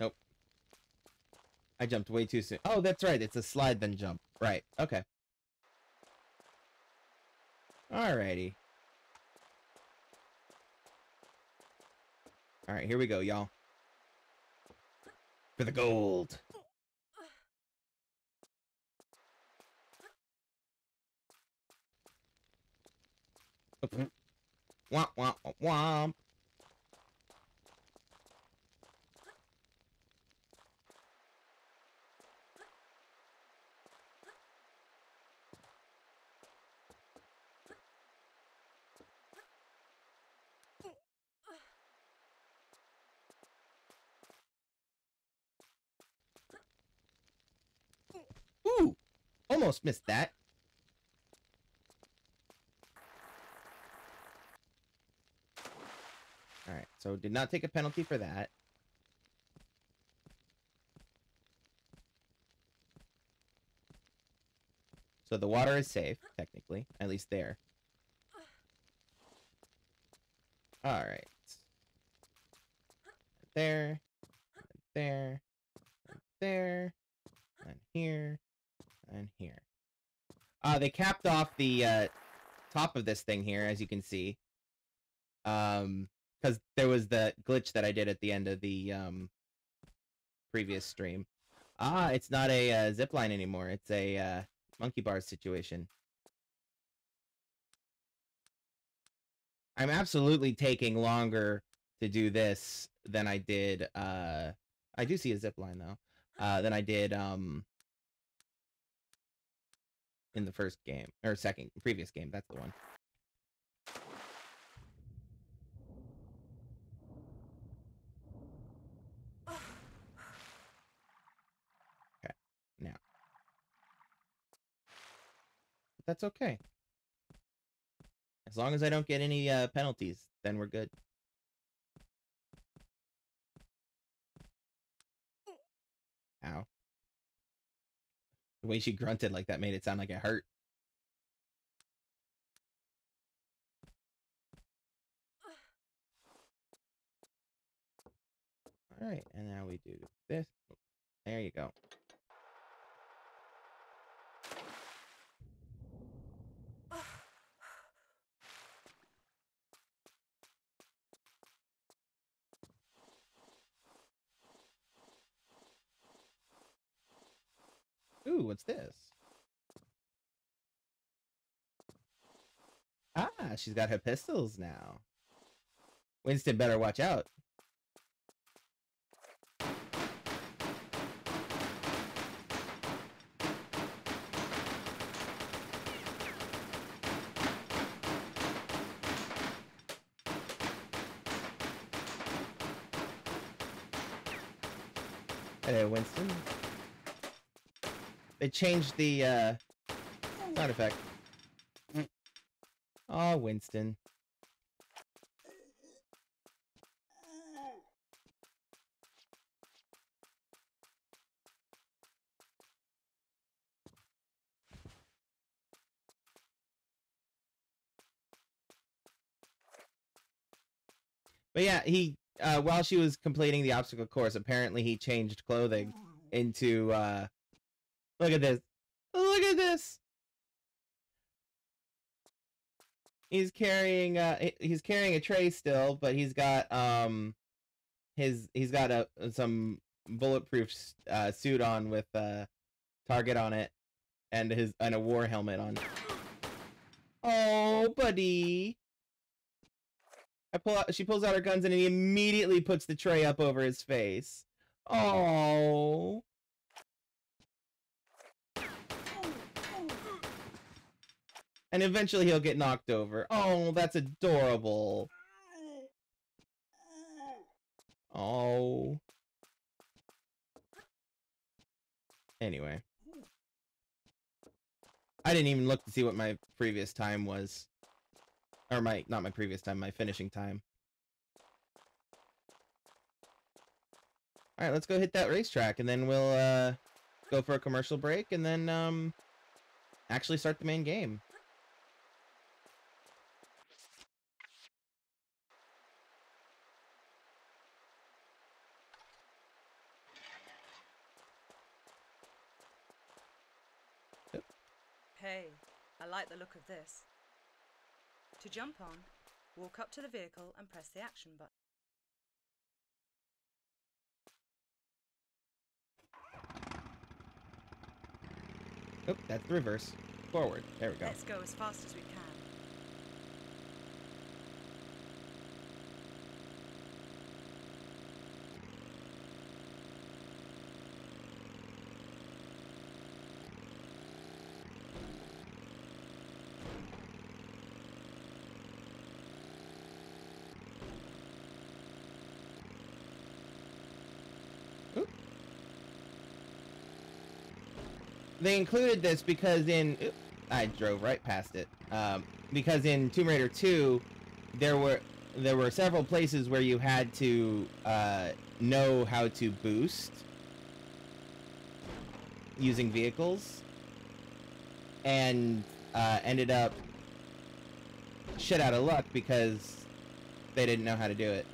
Nope. I jumped way too soon. Oh, that's right. It's a slide then jump. Right. Okay. Alrighty. Alright, here we go, y'all. For the gold. Womp womp womp almost missed that. All right, so did not take a penalty for that. So the water is safe, technically, at least there. All right. There, there, there, and here, and here. Uh, they capped off the uh, top of this thing here, as you can see. Um, because there was the glitch that I did at the end of the um previous stream. Ah, it's not a uh, zip line anymore. It's a uh, monkey bars situation. I'm absolutely taking longer to do this than I did. Uh, I do see a zip line though. Uh, than I did um in the first game or second previous game. That's the one. Okay, now. That's okay. As long as I don't get any uh, penalties, then we're good. Ow. The way she grunted like that made it sound like it hurt. All right, and now we do this. There you go. Ooh, what's this? Ah, she's got her pistols now. Winston better watch out. Hello, Winston. They changed the uh, sound effect. Oh, Winston. But yeah, he uh, while she was completing the obstacle course, apparently he changed clothing into uh, Look at this. Look at this. He's carrying uh he's carrying a tray still, but he's got um his he's got a some bulletproof uh suit on with uh target on it and his and a war helmet on. Oh, buddy. I pull out she pulls out her guns and he immediately puts the tray up over his face. Oh. And eventually he'll get knocked over. Oh, that's adorable. Oh. Anyway. I didn't even look to see what my previous time was. Or my, not my previous time, my finishing time. Alright, let's go hit that racetrack and then we'll, uh, go for a commercial break and then, um, actually start the main game. Hey, I like the look of this. To jump on, walk up to the vehicle and press the action button. Oh, that's the reverse. Forward. There we go. Let's go as fast as we can. They included this because in I drove right past it. Um, because in Tomb Raider 2, there were there were several places where you had to uh, know how to boost using vehicles, and uh, ended up shit out of luck because they didn't know how to do it.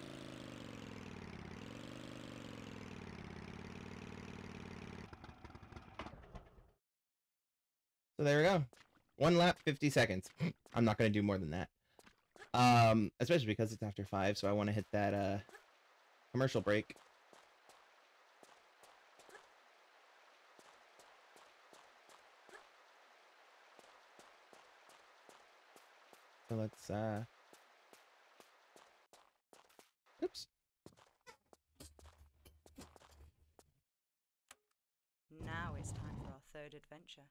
So there we go. One lap, 50 seconds. I'm not going to do more than that. Um, especially because it's after 5, so I want to hit that uh, commercial break. So let's, uh... Oops. Now it's time for our third adventure.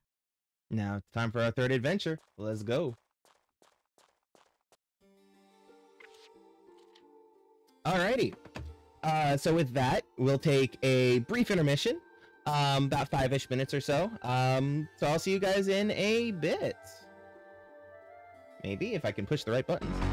Now it's time for our third adventure. Let's go. Alrighty. Uh, so with that, we'll take a brief intermission, um, about five-ish minutes or so. Um, so I'll see you guys in a bit. Maybe if I can push the right buttons.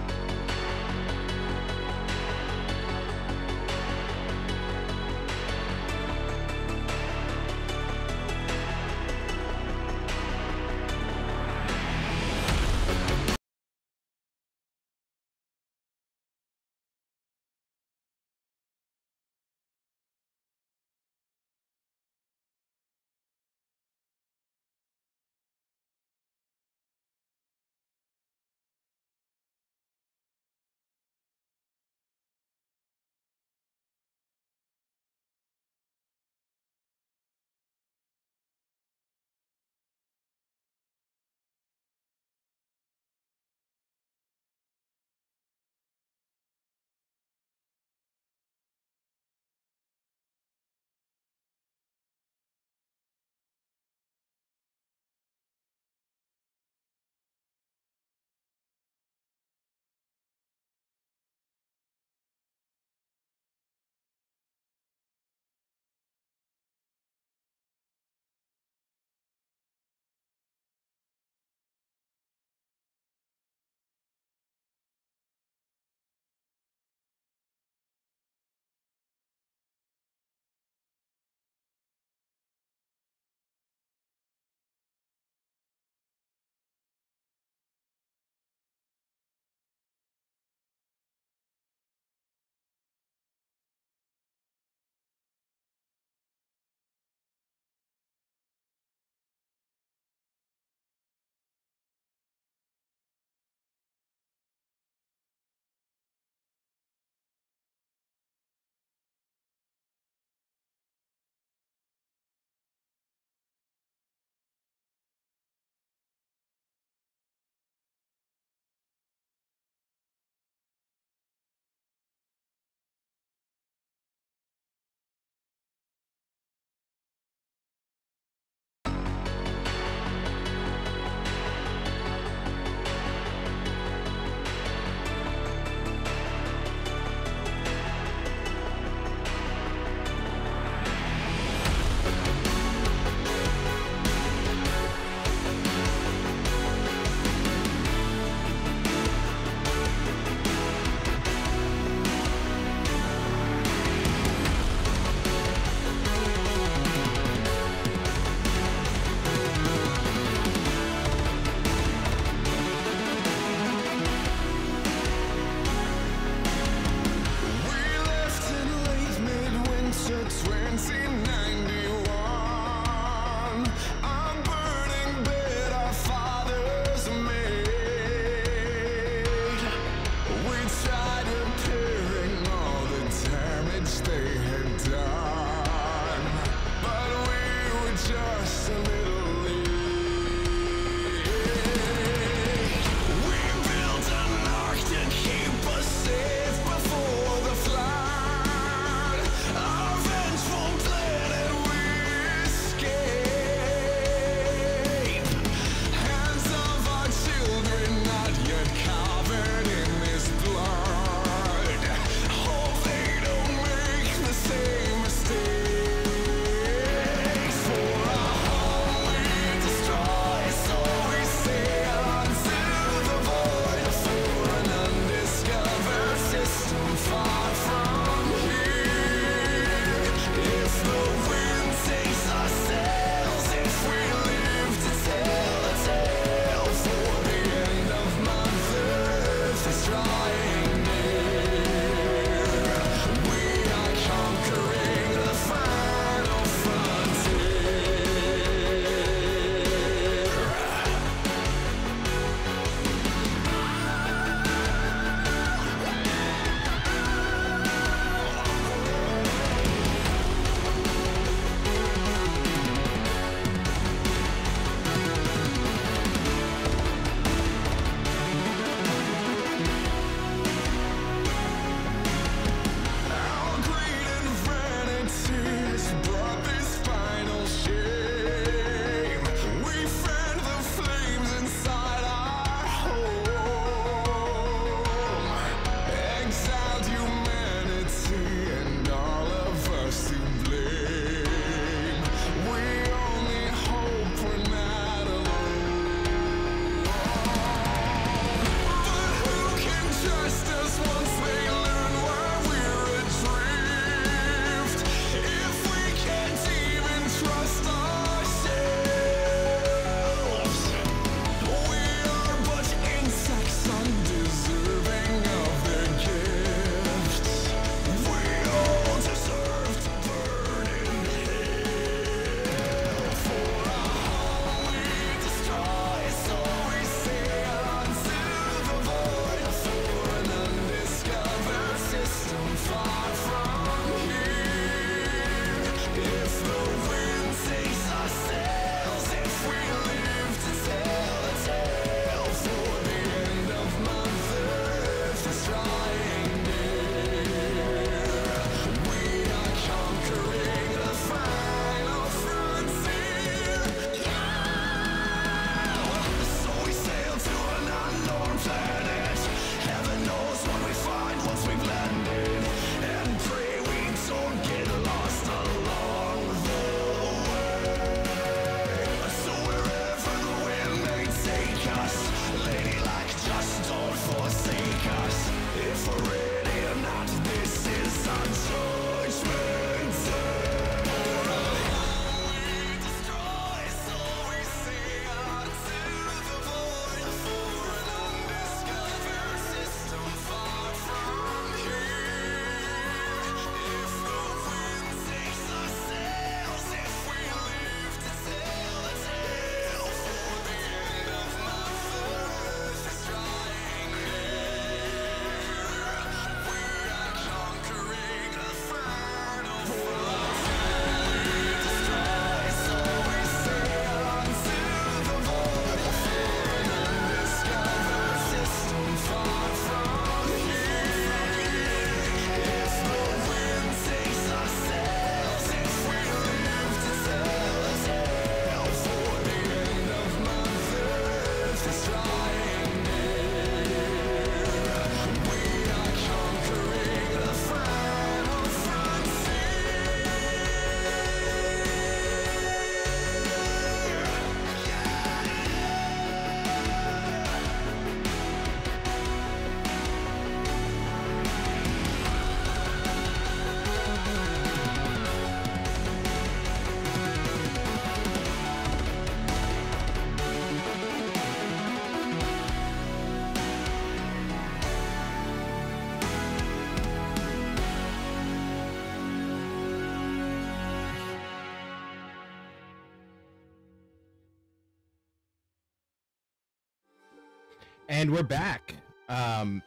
And we're back. Um,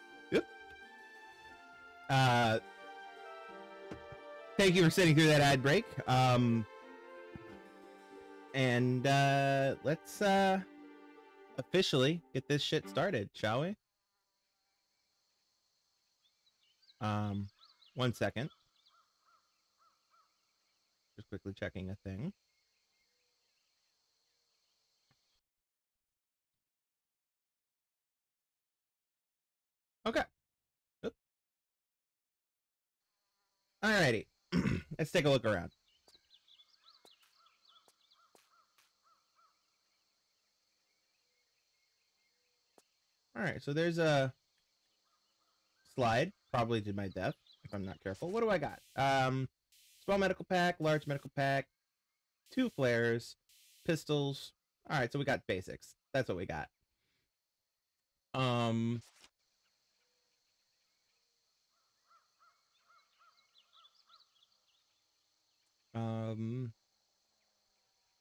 uh, thank you for sitting through that ad break. Um, and uh, let's uh, officially get this shit started, shall we? Um, one second. Just quickly checking a thing. Okay. Oop. Alrighty. Let's take a look around. Alright, so there's a slide, probably to my death, if I'm not careful. What do I got? Um, small medical pack, large medical pack, two flares, pistols. Alright, so we got basics. That's what we got. Um, Um,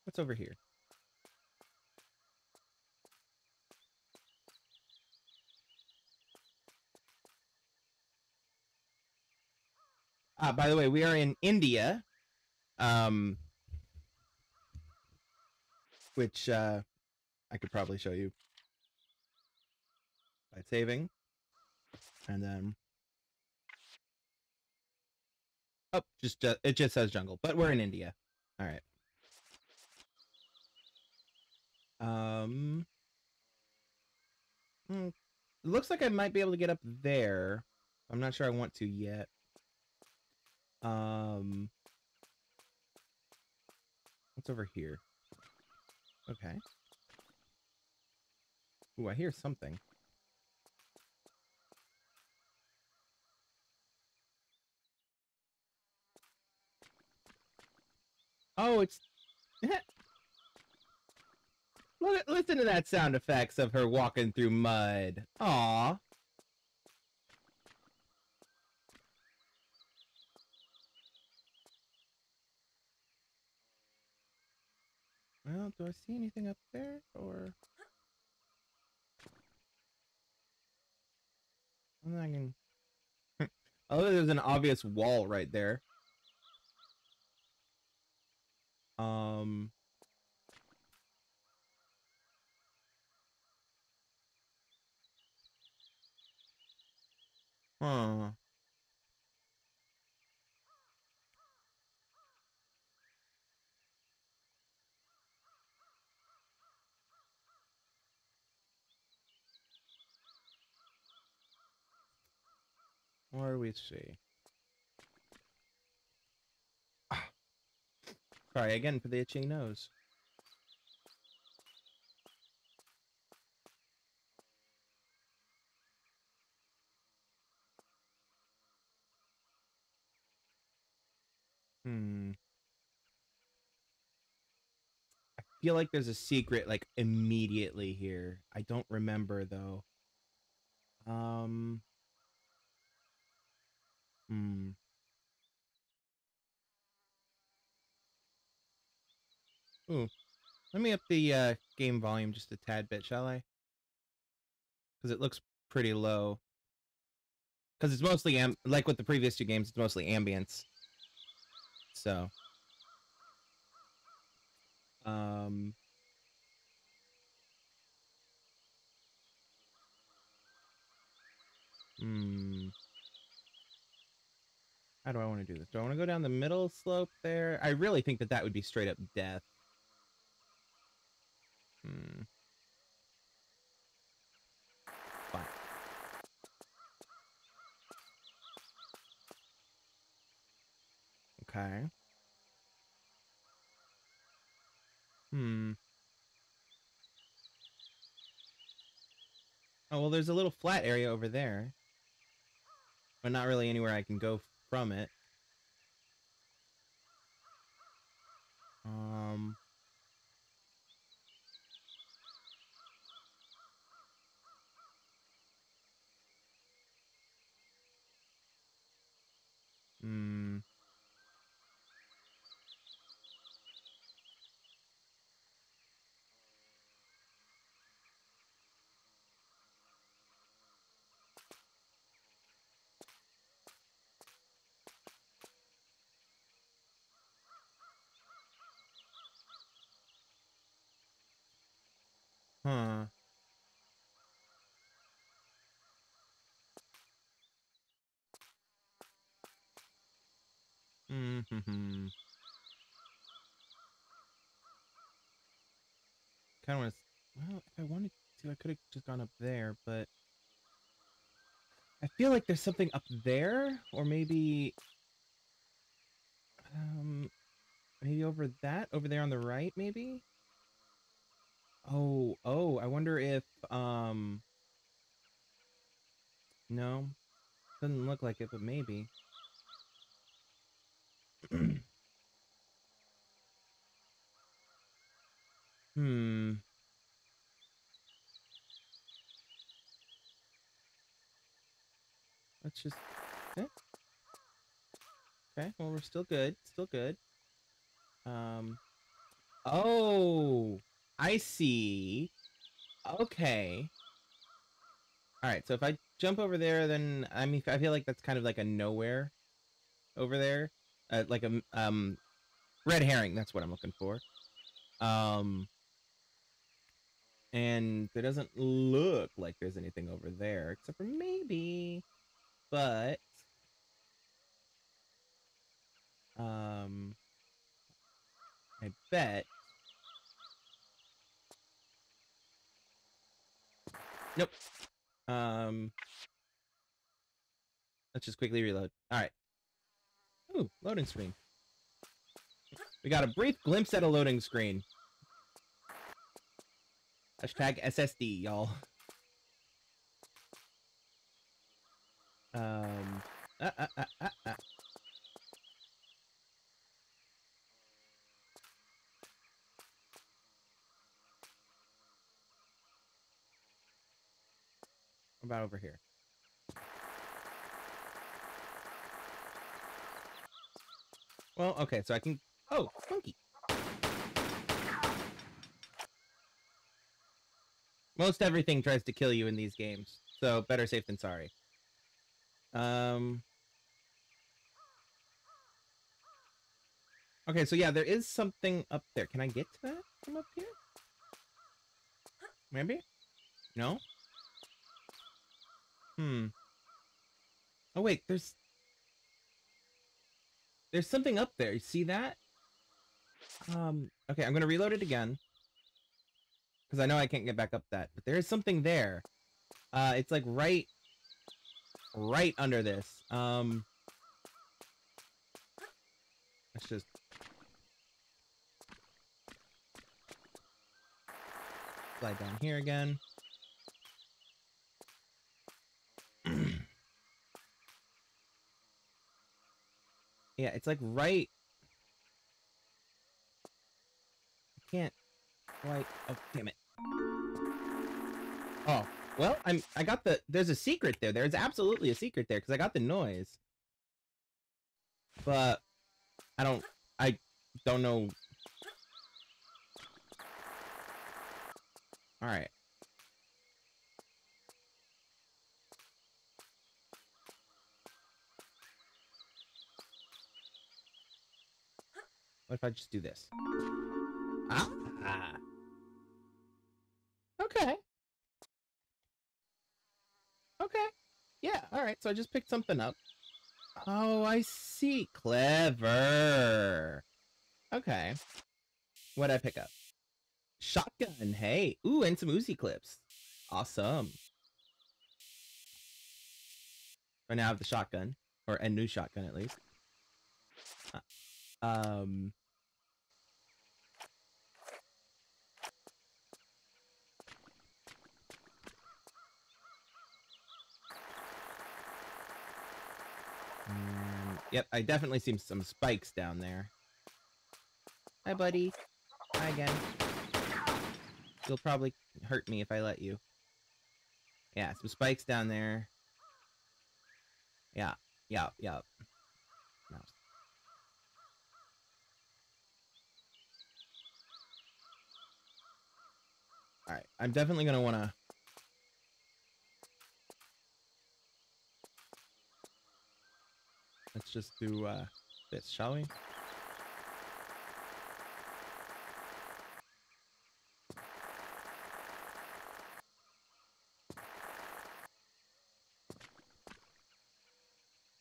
what's over here? Ah, by the way, we are in India, um, which uh, I could probably show you by saving, and then Oh, just, just it just says jungle, but we're in India. All right. Um. hmm, It looks like I might be able to get up there. I'm not sure I want to yet. Um. What's over here? Okay. Ooh, I hear something. Oh, it's. Listen to that sound effects of her walking through mud. Aw. Well, do I see anything up there, or? I'm Oh, there's an obvious wall right there. Um. Huh. Do we see? Sorry again for the itching nose. Hmm. I feel like there's a secret like immediately here. I don't remember though. Um. Hmm. Ooh. Let me up the uh, game volume just a tad bit, shall I? Because it looks pretty low. Because it's mostly am like with the previous two games, it's mostly ambience. So. Um. Hmm. How do I want to do this? Do I want to go down the middle slope there? I really think that that would be straight up death. Hmm. Fine. Okay. Hmm. Oh, well, there's a little flat area over there. But not really anywhere I can go from it. Um... Hmm. Huh. Kind of want to. Well, if I wanted to, I could have just gone up there, but I feel like there's something up there, or maybe, um, maybe over that, over there on the right, maybe. Oh, oh, I wonder if, um, no, doesn't look like it, but maybe. hmm. Let's just. eh. Okay, well, we're still good. Still good. Um. Oh, I see. Okay. All right, so if I jump over there, then I mean, I feel like that's kind of like a nowhere over there, uh, like a... um, red herring. That's what I'm looking for. Um, and there doesn't look like there's anything over there, except for maybe, but um, I bet. Nope. Um, let's just quickly reload. All right. Ooh, loading screen. We got a brief glimpse at a loading screen. Hashtag SSD, y'all. Um. Uh, uh, uh, uh, uh. About over here? Well, okay, so I can. Oh, monkey. Most everything tries to kill you in these games, so better safe than sorry. Um. Okay, so yeah, there is something up there. Can I get to that from up here? Maybe? No? Hmm. Oh wait, there's there's something up there. You see that? Um. Okay, I'm gonna reload it again because I know I can't get back up that. But there is something there. Uh, it's like right, right under this. Um. Let's just. Slide down here again. Yeah, it's like right. I can't quite. Oh, damn it. Oh, well, I'm. I got the. There's a secret there. There's absolutely a secret there because I got the noise. But I don't. I don't know. All right. What if I just do this? Ah. Okay. Okay. Yeah, alright, so I just picked something up. Oh, I see. Clever. Okay. What'd I pick up? Shotgun. Hey. Ooh, and some Uzi clips. Awesome. I now have the shotgun. Or a new shotgun, at least. Uh, Um... Mm, yep, I definitely see some spikes down there. Hi, buddy. Hi again. You'll probably hurt me if I let you. Yeah, some spikes down there. Yeah, yeah, yeah. No. Alright, I'm definitely gonna wanna Let's just do uh, this, shall we?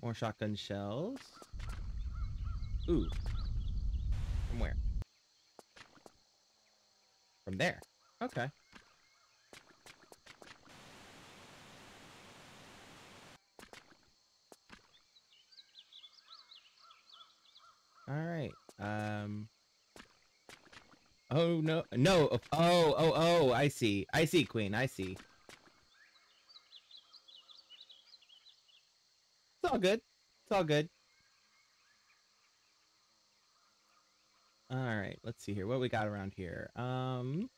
More shotgun shells. Ooh. From where? From there. Okay. All right. Um. Oh no, no. Oh, oh, oh! I see. I see, Queen. I see. It's all good. It's all good. All right. Let's see here. What we got around here? Um.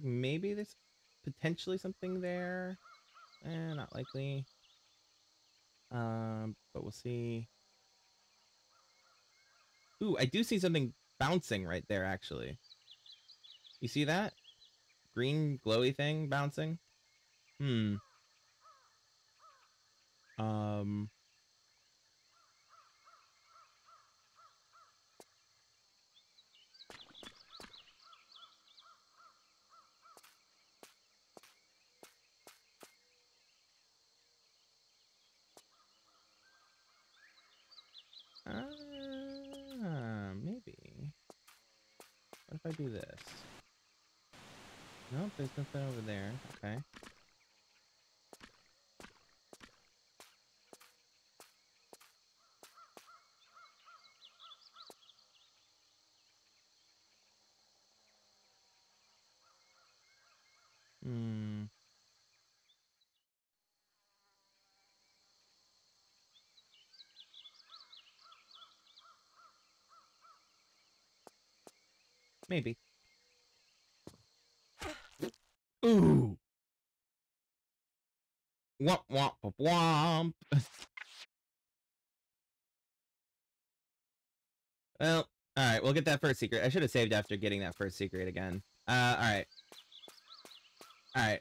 Maybe there's potentially something there. Eh, not likely. Um, but we'll see. Ooh, I do see something bouncing right there, actually. You see that? Green glowy thing bouncing? Hmm. Um... Ah, maybe. What if I do this? Nope, there's nothing over there. Okay. Hmm. Maybe. Ooh. Womp womp womp womp. well, alright, we'll get that first secret. I should have saved after getting that first secret again. Uh, alright. Alright.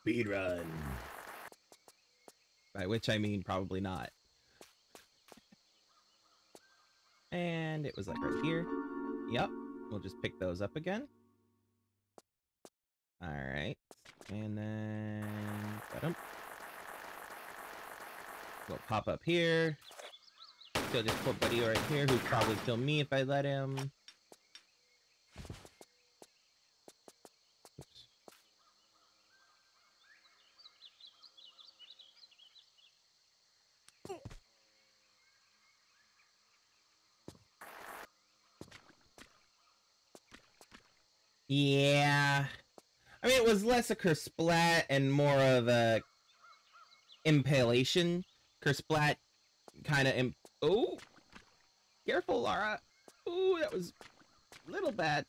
Speed run. By which I mean probably not. And it was like right here. Yep. We'll just pick those up again. Alright. And then... We'll pop up here. Kill this poor buddy right here, who'd probably kill me if I let him. Yeah. I mean, it was less a Kersplat and more of a impalation. Kersplat kind of imp- Oh! Careful, Lara! Ooh, that was a little bad.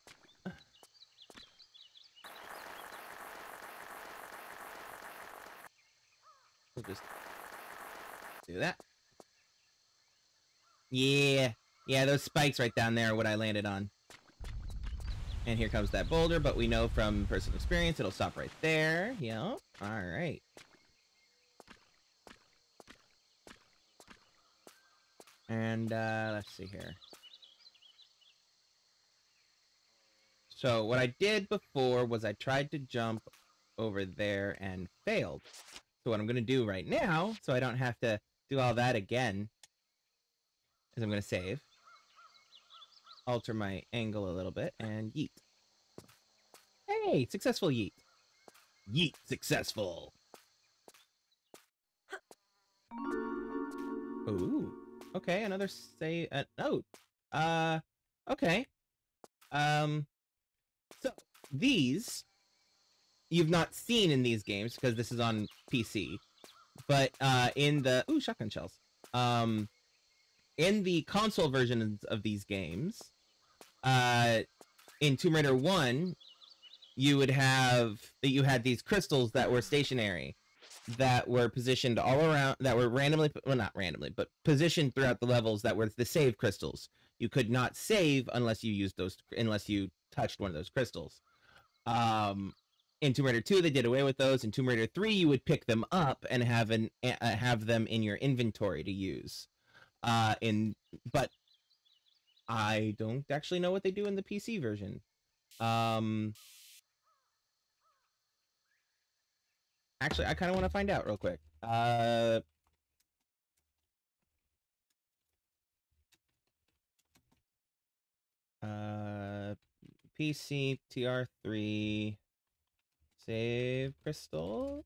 We'll just do that. Yeah. Yeah, those spikes right down there are what I landed on. And here comes that boulder, but we know from personal experience it'll stop right there. Yep. Alright. And, uh, let's see here. So, what I did before was I tried to jump over there and failed. So what I'm going to do right now, so I don't have to do all that again, is I'm going to save. Alter my angle a little bit, and yeet. Hey, successful yeet. Yeet successful. Ooh. Okay, another say uh, note. Uh okay. Um so these you've not seen in these games because this is on PC. But uh in the ooh shotgun shells. Um in the console versions of these games, uh in Tomb Raider 1, you would have you had these crystals that were stationary that were positioned all around that were randomly well not randomly but positioned throughout the levels that were the save crystals. You could not save unless you used those unless you touched one of those crystals. Um in Tomb Raider 2 they did away with those. In Tomb Raider 3 you would pick them up and have an uh, have them in your inventory to use. Uh in but I don't actually know what they do in the PC version. Um, actually, I kind of want to find out real quick. Uh, uh, PC TR3 save crystals.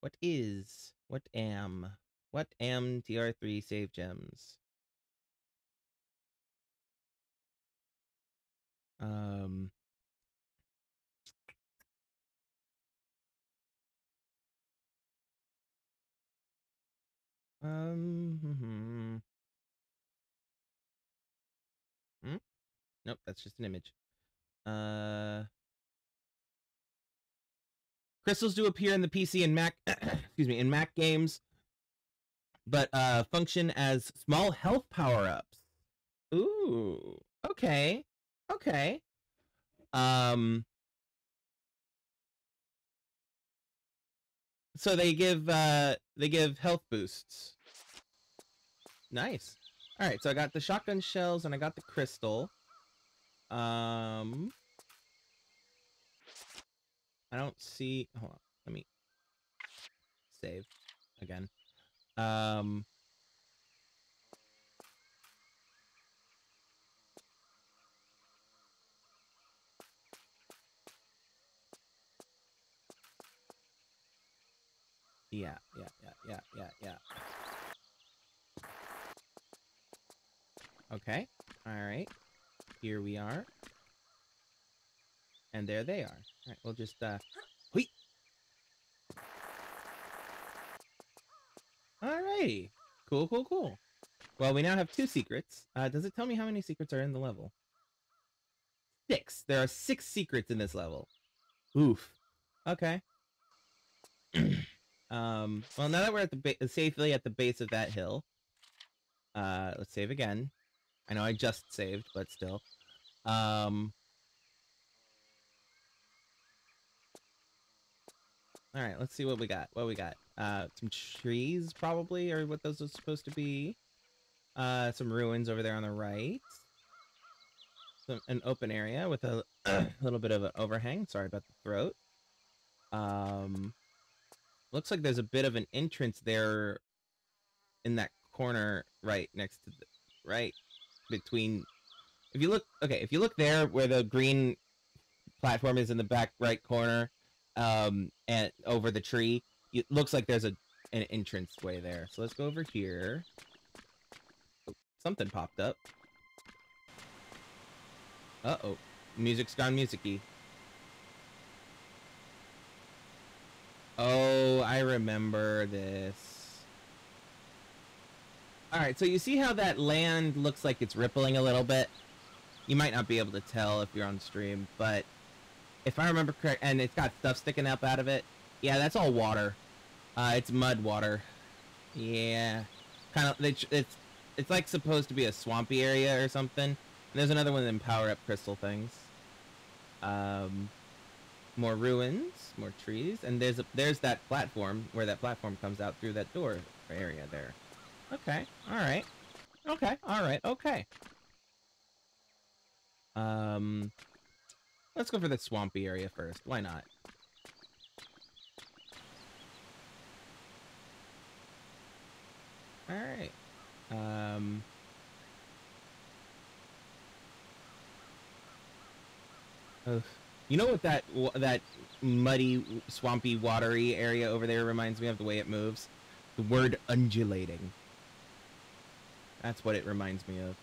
What is? What am? What am TR3 save gems? Um. Um. hmm. Hmm? Nope, that's just an image. Uh. Crystals do appear in the PC and Mac, excuse me, in Mac games, but uh, function as small health power-ups. Ooh, okay, okay. Um, so they give uh, they give health boosts. Nice. All right, so I got the shotgun shells and I got the crystal. Um, I don't see. Hold on. Let me save again. Um. Yeah, yeah, yeah, yeah, yeah, yeah. Okay. All right. Here we are. And there they are. All right, we'll just, uh, wait. Alrighty. Cool, cool, cool. Well, we now have two secrets. Uh, does it tell me how many secrets are in the level? Six. There are six secrets in this level. Oof. Okay. um, well, now that we're at the safely at the base of that hill, uh, let's save again. I know I just saved, but still. Um, All right, let's see what we got. What we got? Uh, some trees probably, or what those are supposed to be. Uh, some ruins over there on the right. Some an open area with a little bit of an overhang. Sorry about the throat. Um, looks like there's a bit of an entrance there in that corner right next to the right between. If you look, okay, if you look there where the green platform is in the back right corner, um, and over the tree. It looks like there's a an entrance way there. So let's go over here. Oh, something popped up. Uh-oh. Music's gone musicy. Oh, I remember this. Alright, so you see how that land looks like it's rippling a little bit? You might not be able to tell if you're on stream, but if I remember correct, and it's got stuff sticking up out of it. Yeah, that's all water. Uh, it's mud water. Yeah, kind of. It's it's like supposed to be a swampy area or something. And there's another one of them power up crystal things. Um, more ruins, more trees, and there's a, there's that platform where that platform comes out through that door area there. Okay, all right, okay, all right, okay. Um, Let's go for the swampy area first. Why not? Alright. Um... You know what that that muddy, swampy, watery area over there reminds me of? The way it moves? The word undulating. That's what it reminds me of.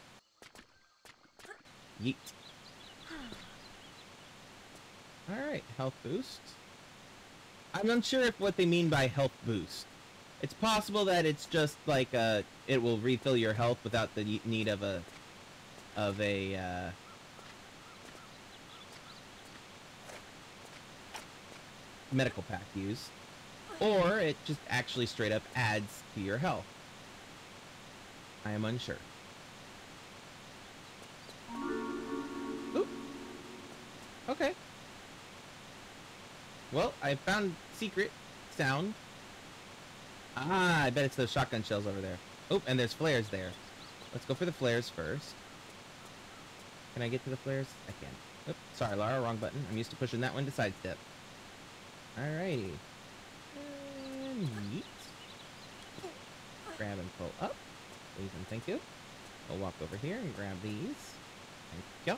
Yeet. Alright, health boost. I'm unsure if what they mean by health boost. It's possible that it's just like uh it will refill your health without the need of a of a uh medical pack use or it just actually straight up adds to your health. I am unsure. Oop. Okay. Well, I found secret sound. Ah, I bet it's those shotgun shells over there. Oh, and there's flares there. Let's go for the flares first. Can I get to the flares? I can. Oops, sorry, Lara, wrong button. I'm used to pushing that one to sidestep. Alrighty. And yeet. Grab and pull up. Please and thank you. We'll walk over here and grab these. Thank you.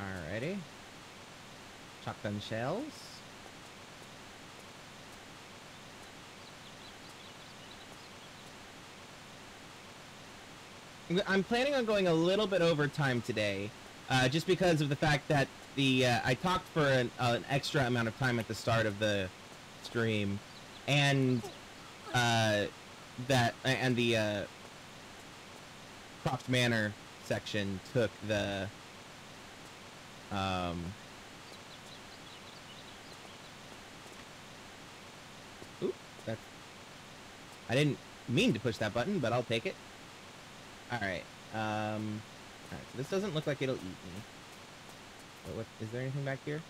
Alrighty. Shotgun shells. I'm- planning on going a little bit over time today, uh, just because of the fact that the uh, I talked for an, uh, an extra amount of time at the start of the stream, and uh, that and the uh, Croft Manor section took the um. Oop, that's. I didn't mean to push that button, but I'll take it. Alright, um... Alright, so this doesn't look like it'll eat me. But what, is there anything back here?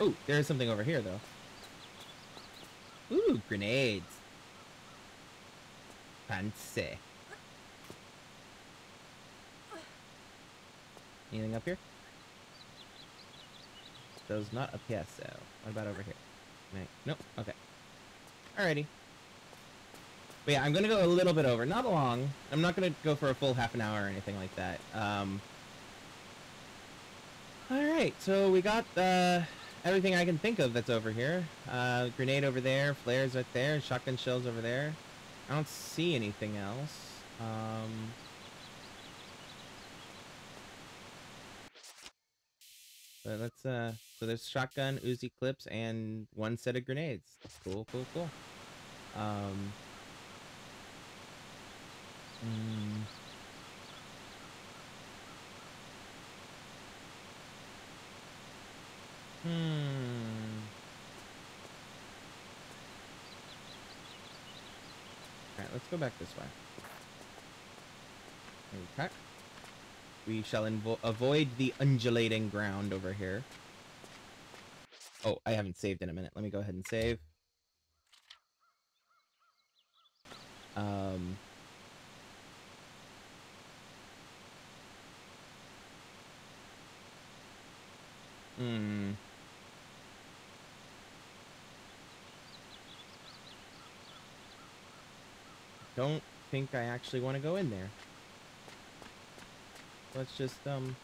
Oh, there is something over here, though. Ooh, grenades. Fancy. Anything up here? Does not appear so. What about over here? May- Nope. Okay. Alrighty. But yeah, I'm gonna go a little bit over. Not long. I'm not gonna go for a full half an hour or anything like that. Um. Alright, so we got uh, everything I can think of that's over here. Uh, grenade over there, flares right there, shotgun shells over there. I don't see anything else. Um. So let's uh so there's shotgun, Uzi clips, and one set of grenades. Cool, cool, cool. Um mm, Hmm. Alright, let's go back this way. Okay. We shall avoid the undulating ground over here. Oh, I haven't saved in a minute. Let me go ahead and save. Um. Hmm. Don't think I actually want to go in there. Let's just, um...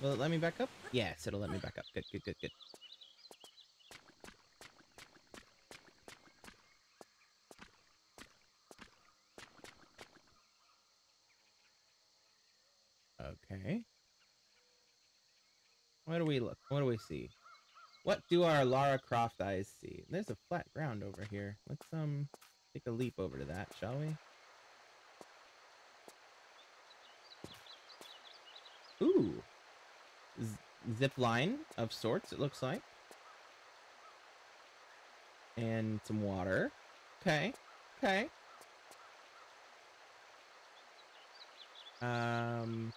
Will it let me back up? Yes, it'll let me back up. Good, good, good, good. Okay. What do we look? What do we see? What do our Lara Croft eyes see? There's a flat ground over here. Let's, um, take a leap over to that, shall we? Ooh. Z zip line of sorts, it looks like. And some water. Okay. Okay. Um,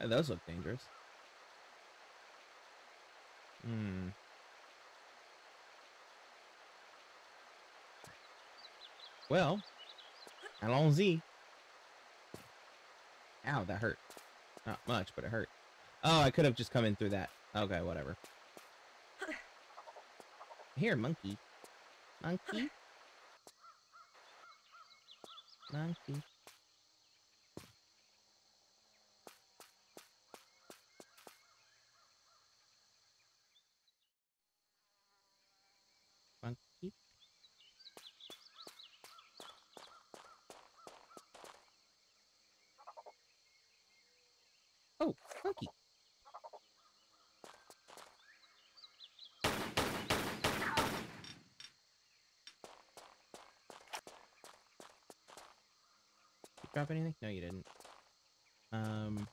uh, those look dangerous. Hmm. Well, allons-y. Ow, that hurt. Not much, but it hurt. Oh, I could have just come in through that. Okay, whatever. Here, monkey. Monkey. Monkey. Monkey. Oh, monkey. Drop anything? No, you didn't. Um.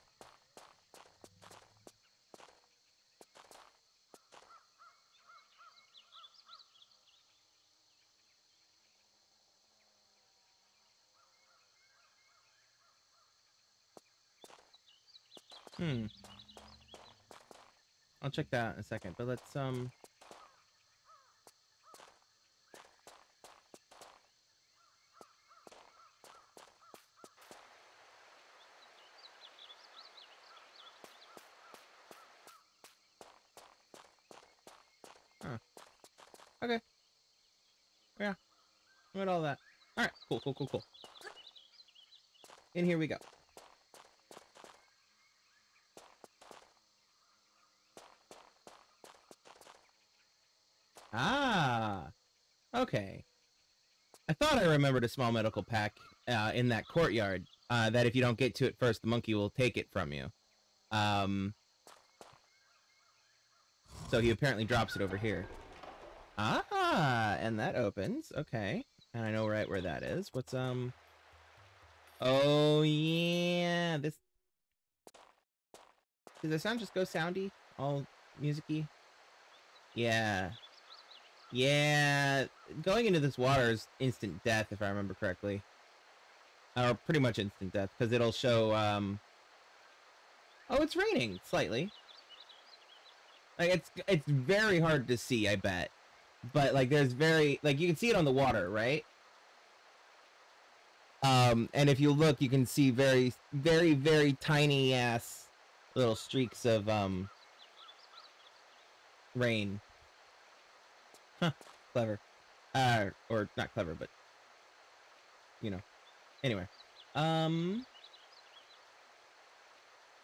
Hmm. I'll check that in a second, but let's um Okay. Yeah. Look at all that. All right. Cool. Cool. Cool. In here we go. Ah. Okay. I thought I remembered a small medical pack uh, in that courtyard. Uh, that if you don't get to it first, the monkey will take it from you. Um. So he apparently drops it over here. Ah, and that opens. Okay. And I know right where that is. What's, um... Oh, yeah. This... Does the sound just go soundy? All musicy? Yeah. Yeah. Going into this water is instant death, if I remember correctly. Or pretty much instant death, because it'll show, um... Oh, it's raining, slightly. Like, it's, it's very hard to see, I bet but like there's very like you can see it on the water right? Um and if you look you can see very very very tiny ass little streaks of um rain. Huh clever. Uh or not clever but you know. Anyway um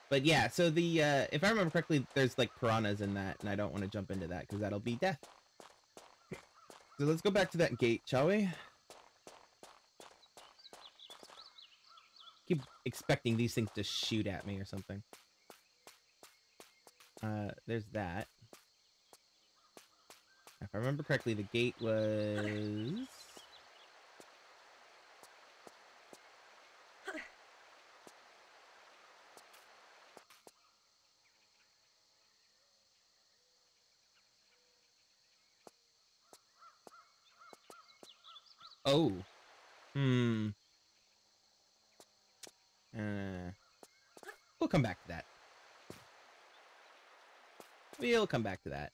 but yeah so the uh if i remember correctly there's like piranhas in that and i don't want to jump into that because that'll be death so let's go back to that gate, shall we? Keep expecting these things to shoot at me or something. Uh, there's that. If I remember correctly, the gate was... Oh. Hmm. Uh, we'll come back to that. We'll come back to that.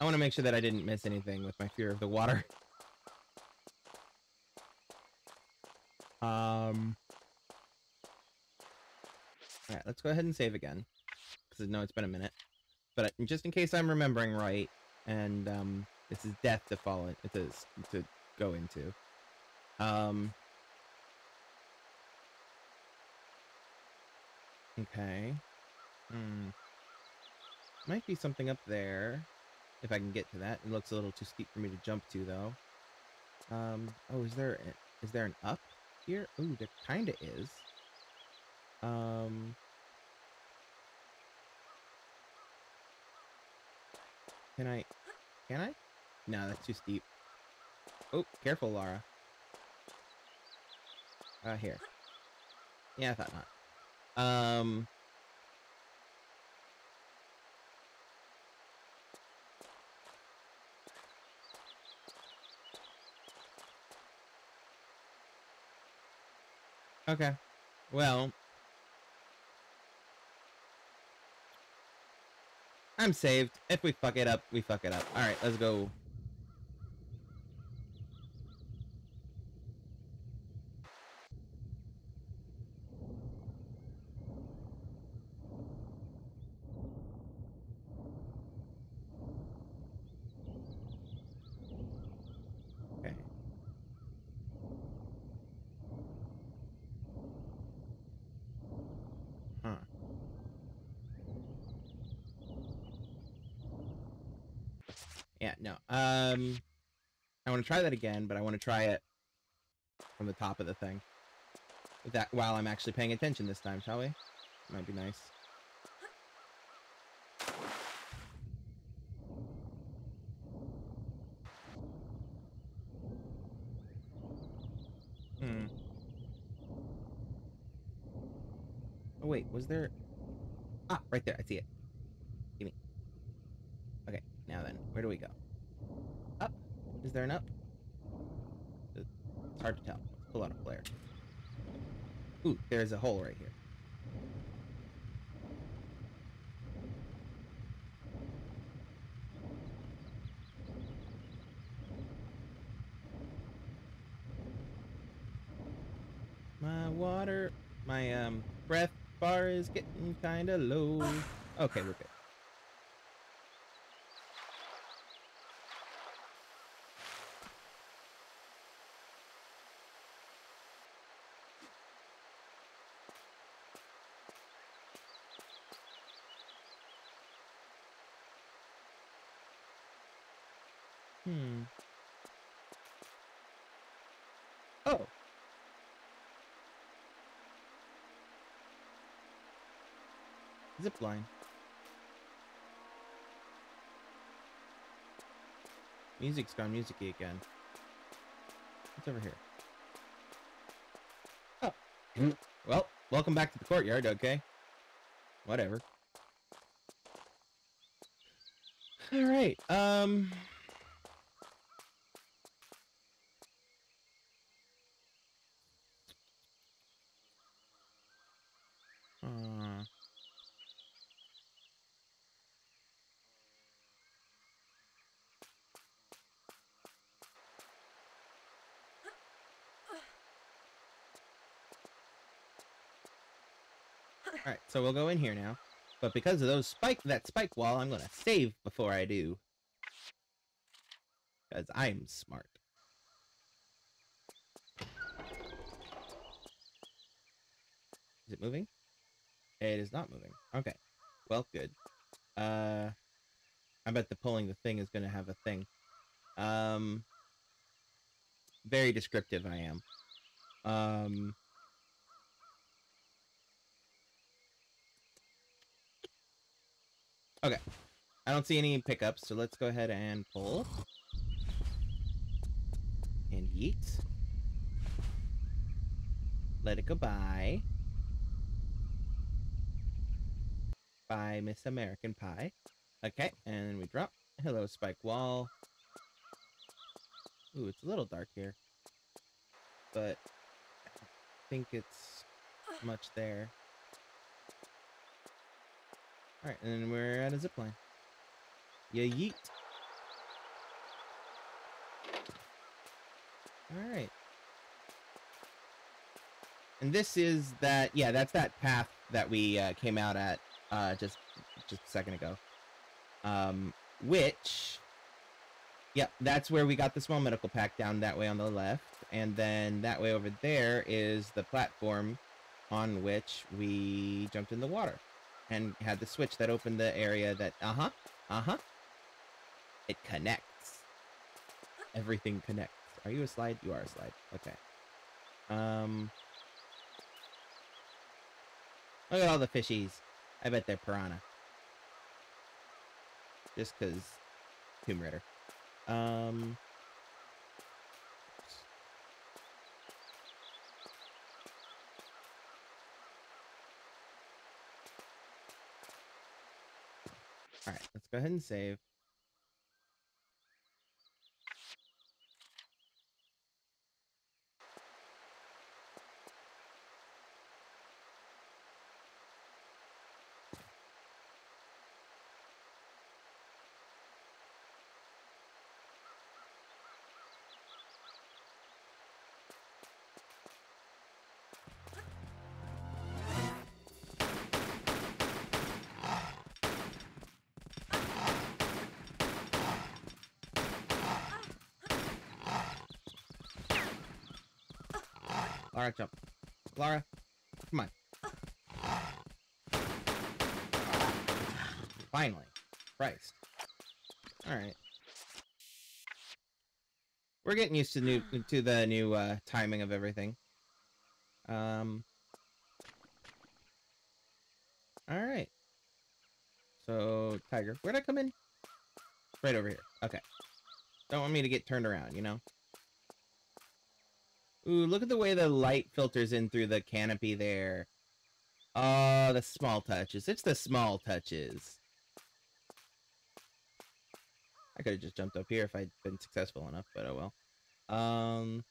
I want to make sure that I didn't miss anything with my fear of the water. Um. Alright, let's go ahead and save again. Because I know it's been a minute. But just in case I'm remembering right, and um, this is death to fall in, to to go into. Um. Okay. Hmm. Might be something up there. If I can get to that. It looks a little too steep for me to jump to, though. Um. Oh, is there is there an up here? Ooh, there kinda is. Um. Can I? Can I? No, that's too steep. Oh, careful, Lara. Uh, here. Yeah, I thought not. Um... Okay. Well... I'm saved. If we fuck it up, we fuck it up. Alright, let's go. Yeah, no. Um, I want to try that again, but I want to try it from the top of the thing. With that, while I'm actually paying attention this time, shall we? Might be nice. Hmm. Oh wait, was there? Ah, right there. I see it. Gimme. Okay, now then, where do we go? Up? Is there an up? It's hard to tell. Let's pull out a flare. Ooh, there's a hole right here. My water, my um breath bar is getting kind of low. Okay, we're good. Hmm. Oh. Zip line. Music's gone musicy again. What's over here? Oh. Well, welcome back to the courtyard, okay? Whatever. Alright, um... Uh... Alright, so we'll go in here now. But because of those spike that spike wall, I'm gonna save before I do. Because I'm smart. Is it moving? It is not moving. Okay. Well, good. Uh, I bet the pulling the thing is gonna have a thing. Um, very descriptive I am. Um, Okay. I don't see any pickups, so let's go ahead and pull. And yeet. Let it go by. By Miss American Pie. Okay, and we drop. Hello, Spike Wall. Ooh, it's a little dark here. But I think it's much there. Alright, and we're at a zip line. Yeah, yeet. Alright. And this is that, yeah, that's that path that we uh, came out at uh, just just a second ago. Um, which, yep, that's where we got the small medical pack down that way on the left. And then that way over there is the platform on which we jumped in the water and had the switch that opened the area that uh-huh uh-huh. It connects. Everything connects. Are you a slide? You are a slide. Okay. Um. Look at all the fishies. I bet they're piranha. Just because tomb raider. Um Alright, let's go ahead and save. Lara, jump. Clara, come on. Finally. Christ. Alright. We're getting used to new to the new uh, timing of everything. Um. Alright. So, Tiger, where'd I come in? Right over here. Okay. Don't want me to get turned around, you know? Ooh, look at the way the light filters in through the canopy there. Oh, the small touches. It's the small touches. I could have just jumped up here if I'd been successful enough, but oh well. Um...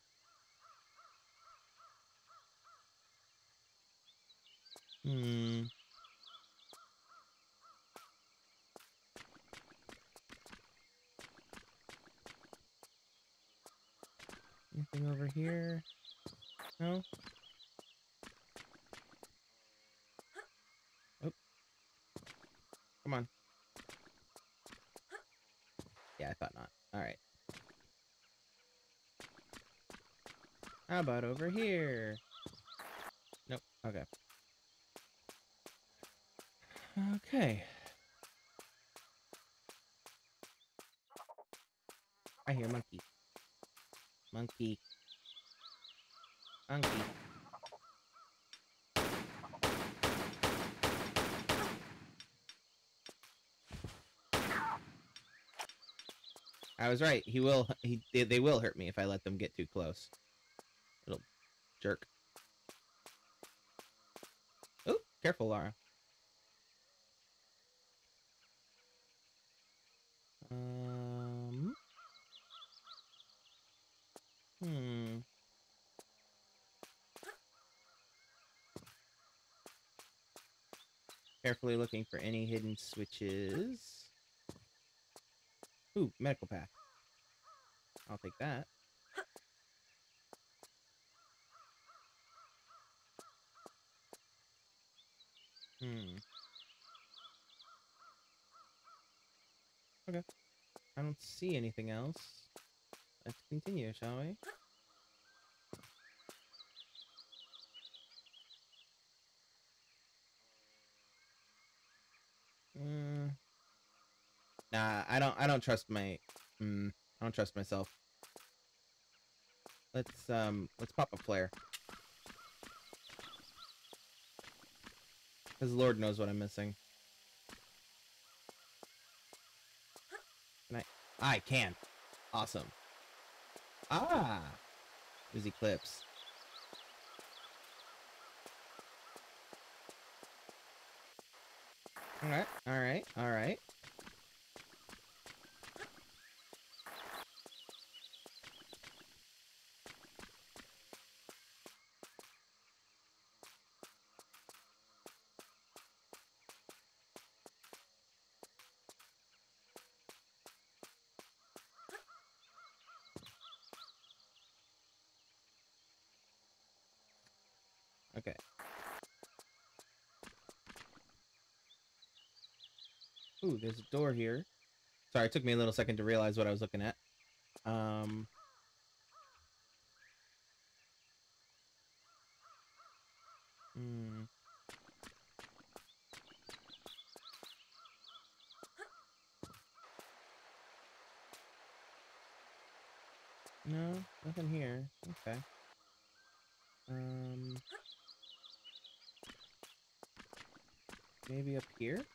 Hmm... Anything over here? No? Oh. Come on. Yeah, I thought not. Alright. How about over here? Nope. Okay. Okay. I hear monkey. Monkey. Monkey. I was right. He will. He they, they will hurt me if I let them get too close. Little jerk. Oh, careful, Lara. Um. Hmm. Carefully looking for any hidden switches. Ooh, medical pack. I'll take that. Hmm. Okay. I don't see anything else. Let's continue, shall we? Mm. Nah, I don't. Trust my. Mm, I don't trust myself. Let's um. Let's pop a flare. Because Lord knows what I'm missing. Can I? I can. Awesome. Ah. There's Eclipse. Alright, alright, alright. Okay. Ooh, there's a door here. Sorry, it took me a little second to realize what I was looking at. Um. Hmm. No, nothing here. Okay. Um. Maybe up here?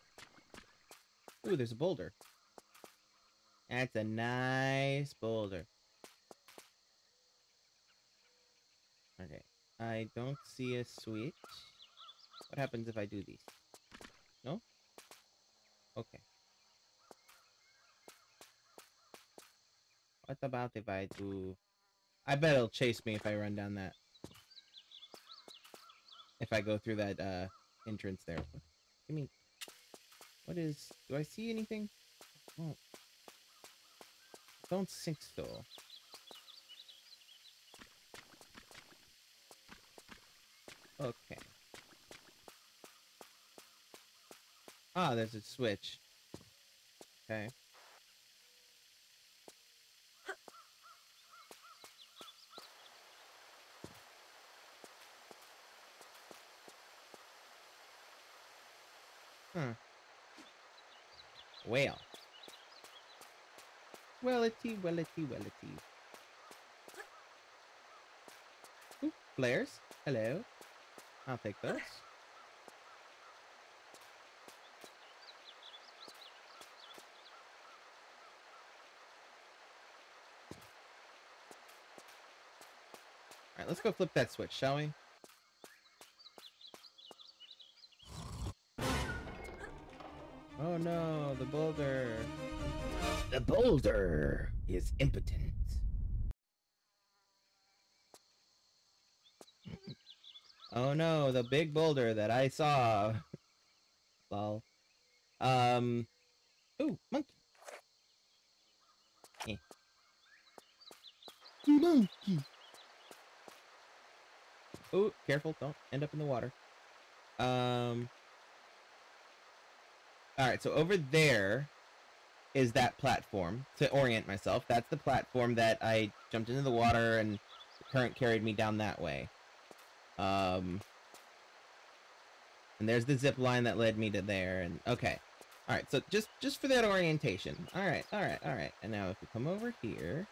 Ooh, there's a boulder. That's a nice boulder. Okay. I don't see a switch. What happens if I do these? No? Okay. What about if I do... I bet it'll chase me if I run down that. If I go through that, uh, entrance there. Give me... What is... Do I see anything? Oh. Don't think so. Okay. Ah, there's a switch. Okay. Hmm. Well. Wellity, wellity, wellity. Ooh, flares. Hello. I'll take those. Alright, let's go flip that switch, shall we? No, the boulder. The boulder is impotent. Oh no, the big boulder that I saw. Lol. Um. Ooh, monkey. Eh. Monkey. Ooh, careful, don't end up in the water. Um. Alright, so over there is that platform to orient myself. That's the platform that I jumped into the water and the current carried me down that way. Um, and there's the zip line that led me to there. And okay, All right, so just just for that orientation. All right, all right, all right. And now if we come over here,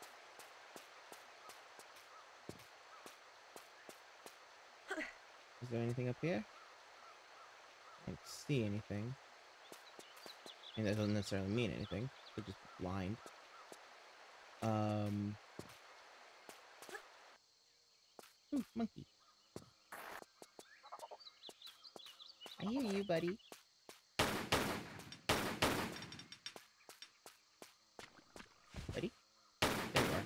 is there anything up here? I don't see anything. I mean, that doesn't necessarily mean anything. They're just blind. Um. Ooh, monkey. I hear you, buddy. Buddy? There you are.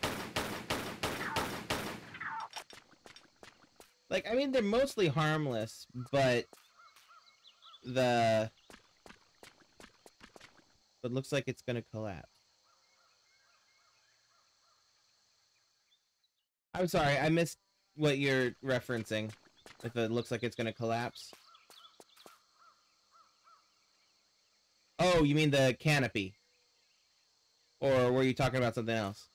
Like, I mean, they're mostly harmless, but the but looks like it's gonna collapse. I'm sorry, I missed what you're referencing. If it looks like it's gonna collapse. Oh, you mean the canopy? Or were you talking about something else?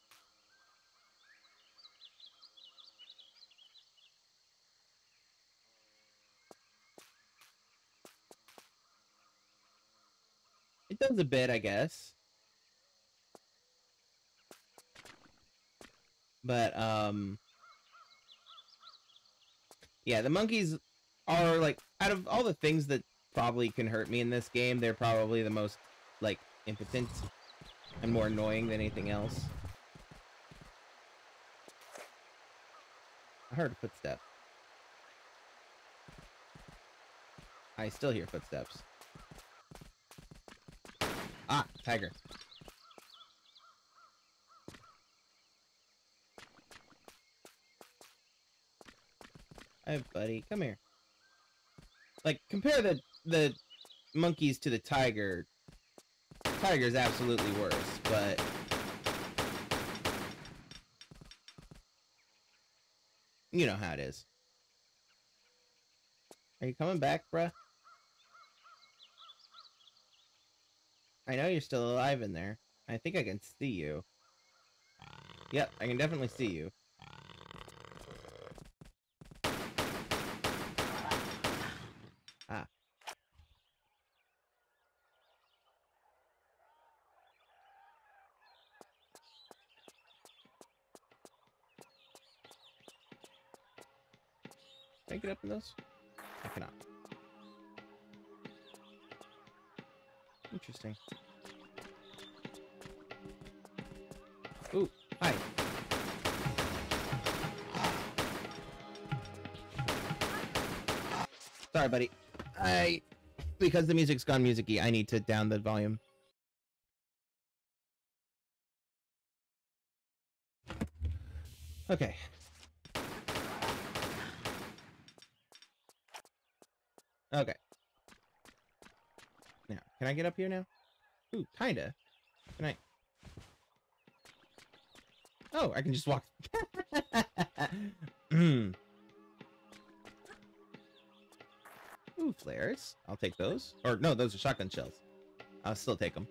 It does a bit, I guess. But, um... Yeah, the monkeys are, like, out of all the things that probably can hurt me in this game, they're probably the most, like, impotent and more annoying than anything else. I heard a footstep. I still hear footsteps. Ah, tiger. Hey, buddy, come here. Like, compare the the monkeys to the tiger. Tiger's absolutely worse, but you know how it is. Are you coming back, bruh? I know you're still alive in there. I think I can see you. Yep, I can definitely see you. Ah. Can I get up in? I cannot. Interesting. Ooh, hi. Sorry, buddy. I because the music's gone musicy, I need to down the volume. Okay. Okay. Can I get up here now? Ooh, kinda. Can I? Oh, I can just walk. Hmm. Ooh, flares. I'll take those. Or no, those are shotgun shells. I'll still take them.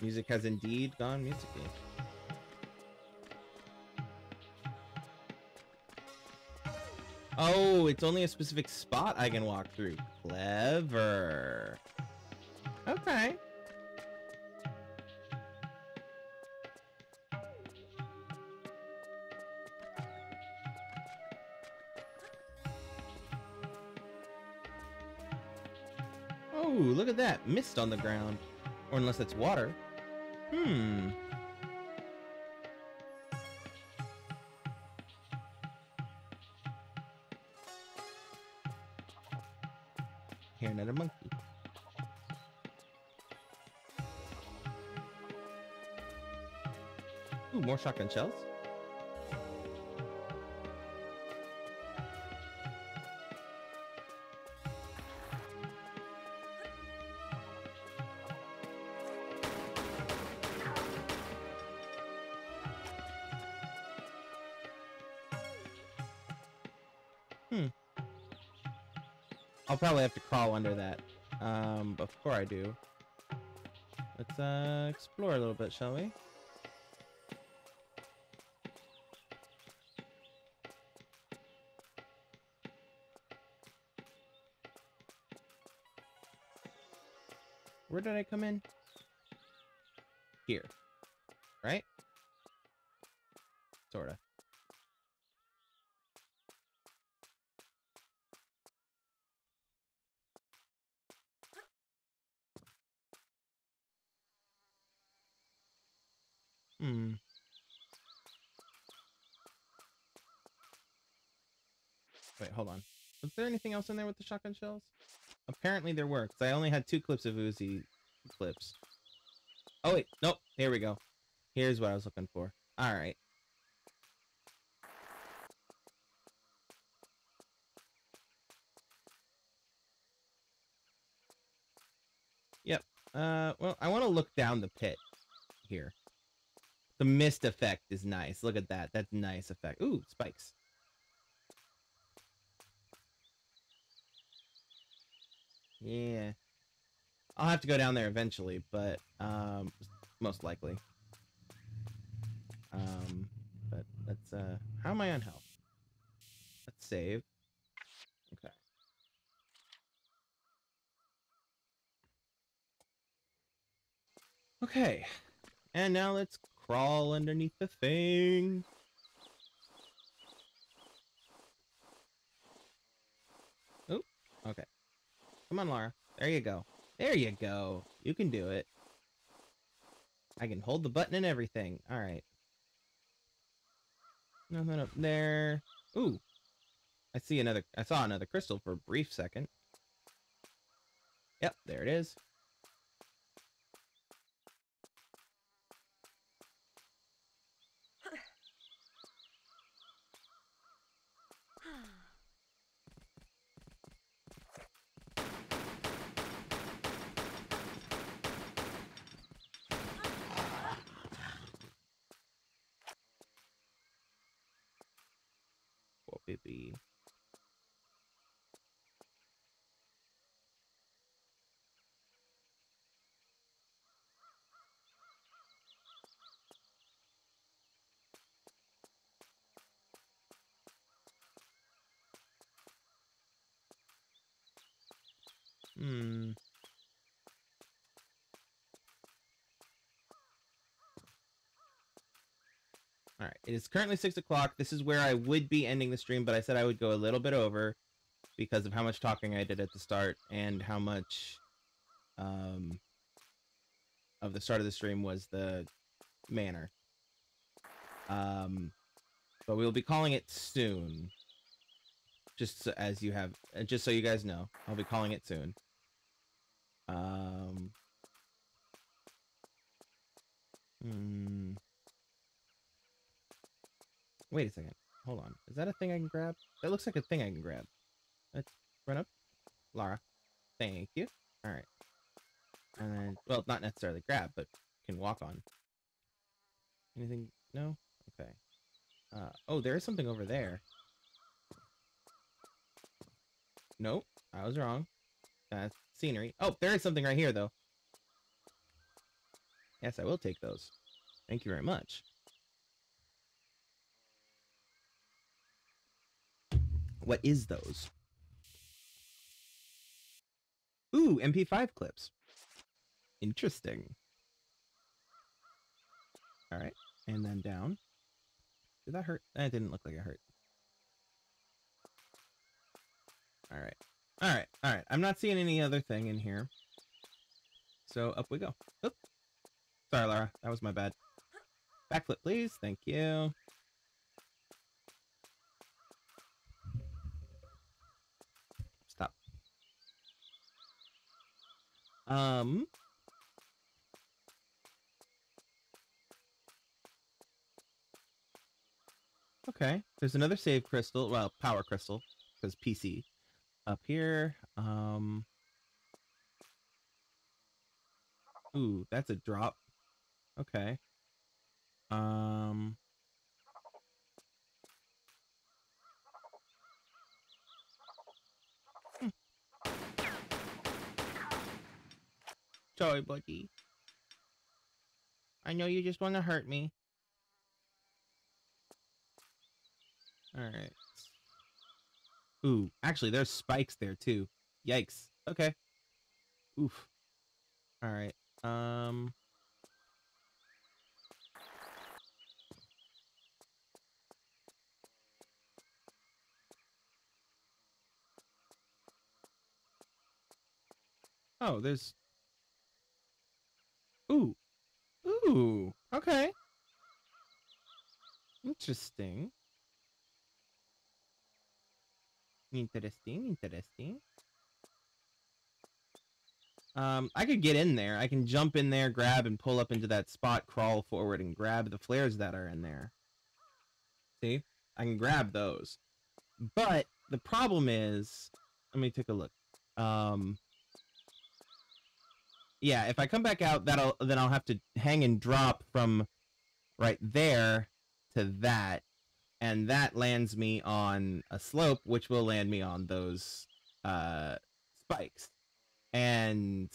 Music has indeed gone musicy. Oh, it's only a specific spot I can walk through. Clever. Okay. Oh, look at that. Mist on the ground. Or unless it's water. Hmm. More shotgun shells. Hmm. I'll probably have to crawl under that. Um, before I do, let's uh explore a little bit, shall we? Where did I come in? Here. Right? Sorta. Hmm. Wait, hold on. Was there anything else in there with the shotgun shells? Apparently there were, 'cause I only had two clips of Uzi clips. Oh wait, nope. Here we go. Here's what I was looking for. All right. Yep. Uh, well, I want to look down the pit here. The mist effect is nice. Look at that. That's nice effect. Ooh, spikes. Yeah. I'll have to go down there eventually, but um most likely. Um but let's uh how am I on health? Let's save. Okay. Okay. And now let's crawl underneath the thing. Oh, okay. Come on, Lara. There you go. There you go. You can do it. I can hold the button and everything. All right. Nothing up there. Ooh. I see another. I saw another crystal for a brief second. Yep, there it is. Whoa, baby. Hmm. All right. It is currently six o'clock. This is where I would be ending the stream, but I said I would go a little bit over because of how much talking I did at the start and how much um, of the start of the stream was the manor. Um, but we'll be calling it soon. Just so, as you have, uh, just so you guys know, I'll be calling it soon. Um. Hmm. Wait a second. Hold on. Is that a thing I can grab? That looks like a thing I can grab. Let's run up. Lara. Thank you. Alright. And then, well, not necessarily grab, but can walk on. Anything? No? Okay. Uh, oh, there is something over there. Nope. I was wrong. That's scenery. Oh, there is something right here, though. Yes, I will take those. Thank you very much. What is those? Ooh, MP5 clips. Interesting. All right, and then down. Did that hurt? That didn't look like it hurt. All right. All right. All right. I'm not seeing any other thing in here. So up we go. Oop. Sorry, Lara. That was my bad. Backflip, please. Thank you. Um. Okay. There's another save crystal. Well, power crystal. Because PC. Up here. Um. Ooh, that's a drop. Okay. Um. Sorry, buddy. I know you just want to hurt me. Alright. Ooh, actually, there's spikes there, too. Yikes. Okay. Oof. All right. Um. Oh, there's. Ooh. Ooh. Okay. Interesting. Interesting. Interesting. Um, I could get in there. I can jump in there, grab, and pull up into that spot, crawl forward, and grab the flares that are in there. See? I can grab those. But the problem is, let me take a look. Um, yeah, if I come back out, that'll then I'll have to hang and drop from right there to that, and that lands me on a slope, which will land me on those uh, spikes. And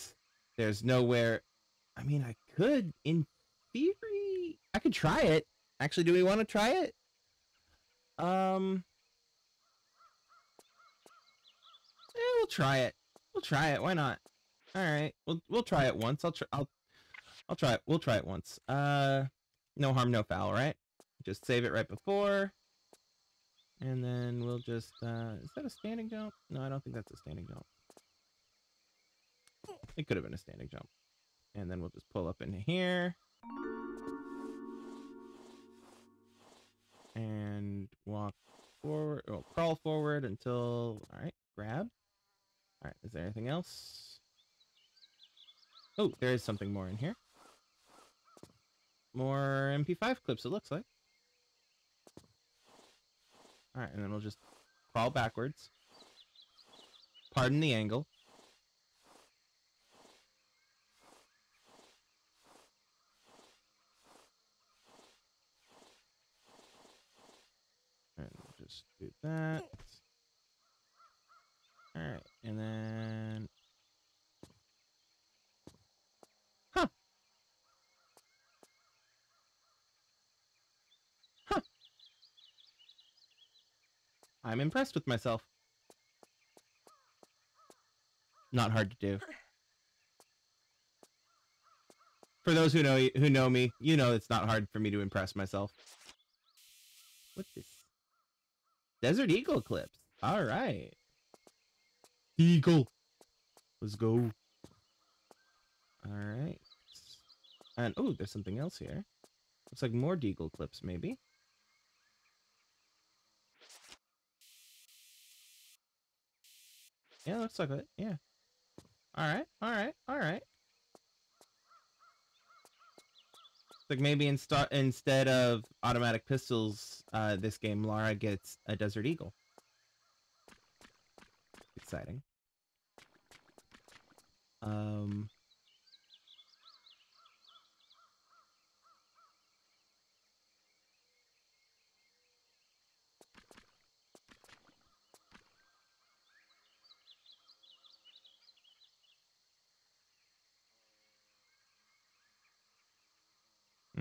there's nowhere. I mean, I could, in theory, I could try it. Actually, do we want to try it? Um, eh, we'll try it. We'll try it. Why not? All right, we'll we'll try it once. I'll try. I'll I'll try it. We'll try it once. Uh, no harm, no foul, right? Just save it right before, and then we'll just. Uh, is that a standing jump? No, I don't think that's a standing jump. It could have been a standing jump, and then we'll just pull up into here. And walk forward, or crawl forward until, all right, grab. All right, is there anything else? Oh, there is something more in here. More MP5 clips, it looks like. Alright, and then we'll just crawl backwards. Pardon the angle. And just do that. Alright, and then I'm impressed with myself. Not hard to do. For those who know who know me, you know it's not hard for me to impress myself. What's this? Desert Eagle clips. All right. Eagle. Let's go. All right. And oh, there's something else here. Looks like more Deagle clips, maybe. Yeah, looks like it. Yeah. All right. All right. All right. Like maybe insta- instead of automatic pistols, uh, this game Lara gets a Desert Eagle. Exciting. Um.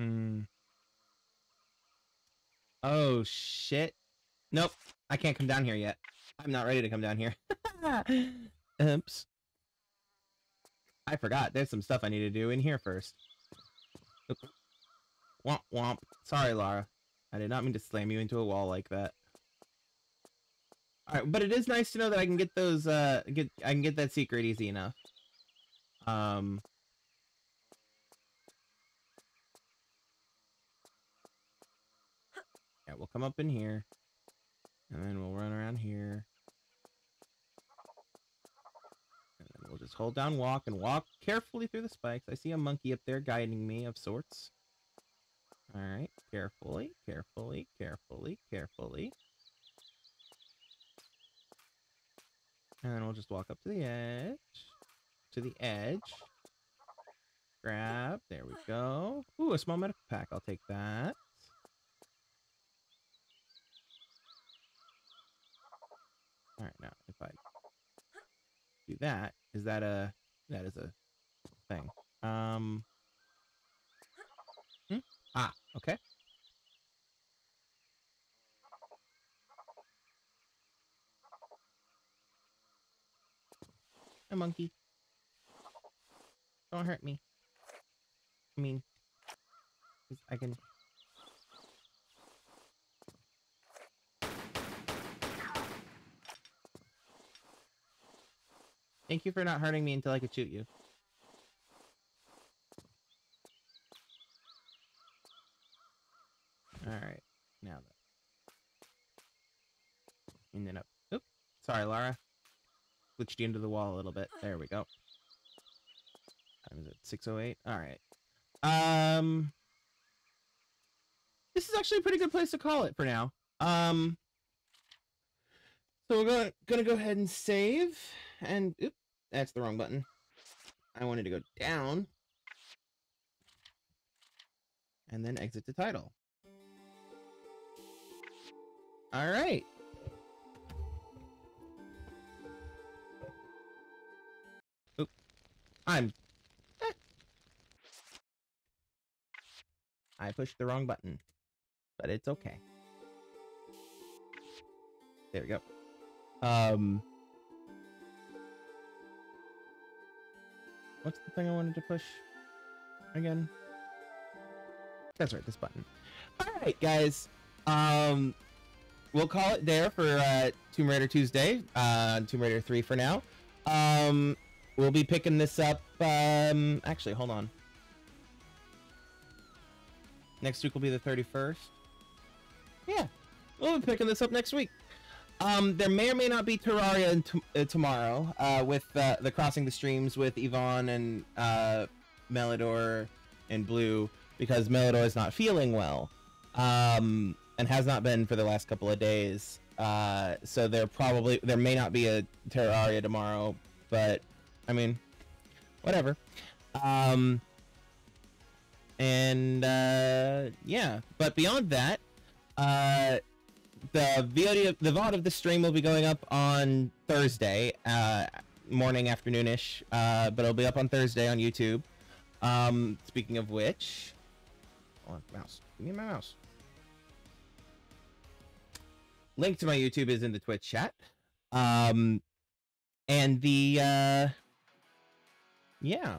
Mm. Oh shit. Nope. I can't come down here yet. I'm not ready to come down here. Oops. I forgot. There's some stuff I need to do in here first. Womp womp. Sorry, Lara. I did not mean to slam you into a wall like that. Alright, but it is nice to know that I can get those, uh, get, I can get that secret easy enough. Um, We'll come up in here. And then we'll run around here. And then we'll just hold down walk and walk carefully through the spikes. I see a monkey up there guiding me of sorts. Alright, carefully, carefully, carefully, carefully. And then we'll just walk up to the edge. To the edge. Grab. There we go. Ooh, a small medical pack. I'll take that. All right, now if I do that, is that a that is a thing? Um. Hmm? Ah, okay. A monkey. Don't hurt me. I mean, I can. Thank you for not hurting me until I could shoot you. Alright, now that. And then up. Oop. Sorry, Lara. Glitched you into the wall a little bit. There we go. Time is it? 608? Alright. Um. This is actually a pretty good place to call it for now. Um. So we're gonna, gonna go ahead and save. And, oop, that's the wrong button. I wanted to go down. And then exit the title. All right. Oop. I'm. eh. I pushed the wrong button, but it's okay. There we go. Um. What's the thing I wanted to push again? That's right, this button. All right, guys. Um, we'll call it there for uh, Tomb Raider Tuesday. Uh, Tomb Raider 3 for now. Um, we'll be picking this up. Um, actually, hold on. Next week will be the 31st. Yeah, we'll be picking this up next week. Um, there may or may not be Terraria t- uh, tomorrow uh, with uh, the Crossing the Streams with Yvonne and uh, Melidor and Blue because Melidor is not feeling well um, and has not been for the last couple of days. Uh, so there probably there may not be a Terraria tomorrow, but I mean, whatever. Um, and uh, yeah, but beyond that, uh, the VOD, the VOD of the stream will be going up on Thursday, uh, morning, afternoonish. Uh, but it'll be up on Thursday on YouTube. Um, speaking of which, on, mouse. Give me my mouse. Link to my YouTube is in the Twitch chat. Um, and the uh, yeah.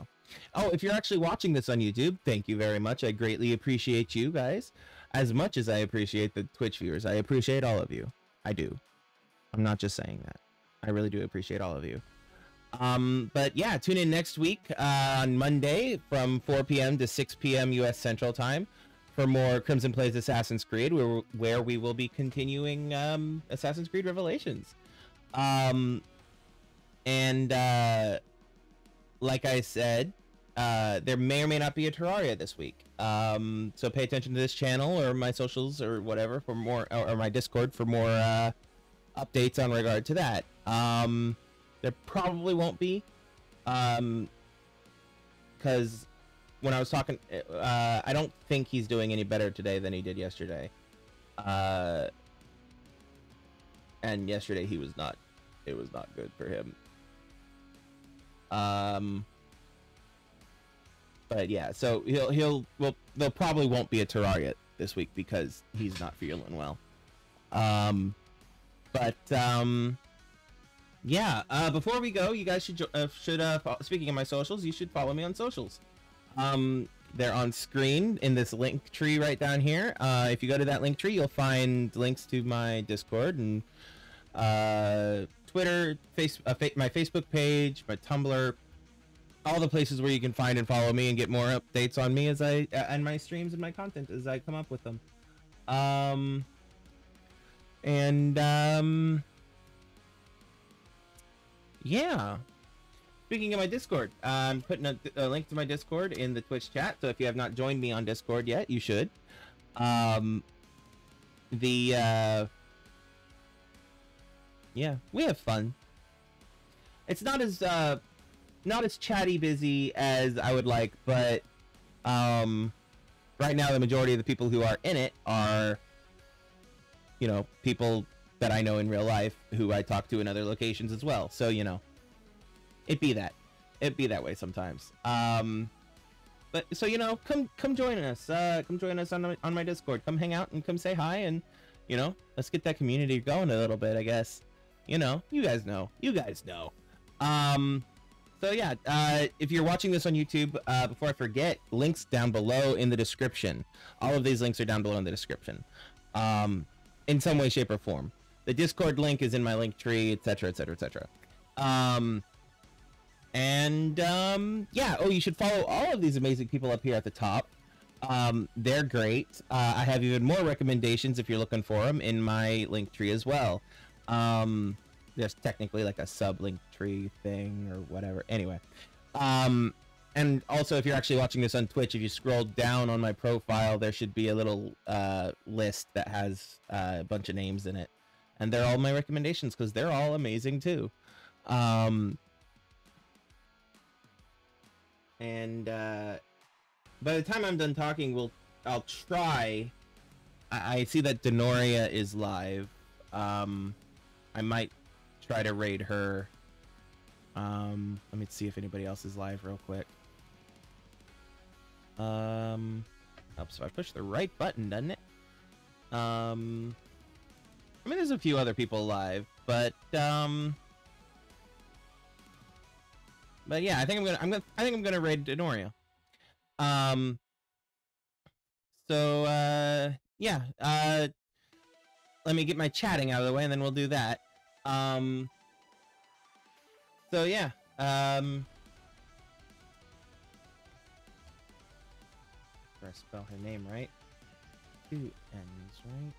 Oh, if you're actually watching this on YouTube, thank you very much. I greatly appreciate you guys as much as I appreciate the Twitch viewers. I appreciate all of you. I do. I'm not just saying that. I really do appreciate all of you. Um, but yeah, tune in next week uh, on Monday from 4 p.m. to 6 p.m. U.S. Central Time for more Krimzon Plays Assassin's Creed, where, where we will be continuing um, Assassin's Creed Revelations. Um, and uh, like I said, uh, there may or may not be a Terraria this week. Um, so pay attention to this channel or my socials or whatever for more, or, or my Discord for more uh, updates on regard to that. Um, there probably won't be, um, because when I was talking, uh, I don't think he's doing any better today than he did yesterday. Uh, and yesterday he was not. It was not good for him. Um but yeah, so he'll he'll well there probably won't be a Terraria this week because he's not feeling well. Um, but um, yeah. Uh, before we go, you guys should uh, should uh, speaking of my socials, you should follow me on socials. Um, they're on screen in this link tree right down here. Uh, if you go to that link tree, you'll find links to my Discord and uh, Twitter, face, uh, fa- my Facebook page, my Tumblr, all the places where you can find and follow me and get more updates on me as I and my streams and my content as I come up with them. Um, and um, yeah. Speaking of my Discord, I'm putting a, a link to my Discord in the Twitch chat. So if you have not joined me on Discord yet, you should. Um, the uh, yeah, we have fun. It's not as uh, not as chatty busy as I would like, but um, right now the majority of the people who are in it are, you know, people that I know in real life who I talk to in other locations as well. So you know, it be that, it be that way sometimes. Um, but so you know, come come join us. Uh, come join us on on my Discord. Come hang out and come say hi and, you know, let's get that community going a little bit. I guess, you know, you guys know, you guys know. Um, so yeah, uh, if you're watching this on YouTube, uh, before I forget, links down below in the description. All of these links are down below in the description, um, in some way, shape, or form. The Discord link is in my link tree, etc., etc., etc. And um, yeah, oh, you should follow all of these amazing people up here at the top. Um, they're great. Uh, I have even more recommendations if you're looking for them in my link tree as well. Um, there's technically like a sub link tree thing or whatever. Anyway, um, and also if you're actually watching this on Twitch, if you scroll down on my profile, there should be a little uh, list that has uh, a bunch of names in it, and they're all my recommendations because they're all amazing too. Um, and uh, by the time I'm done talking, we'll I'll try. I, I see that Denoria is live. Um, I might try to raid her. Um, let me see if anybody else is live real quick. Um, helps if I push the right button, doesn't it? Um, I mean, there's a few other people live, but um, but yeah, I think I'm gonna, I'm gonna, I think I'm gonna raid Denoria. Um, so uh, yeah, uh, let me get my chatting out of the way, and then we'll do that. Um, so yeah, um, to spell her name right. Two N's, right?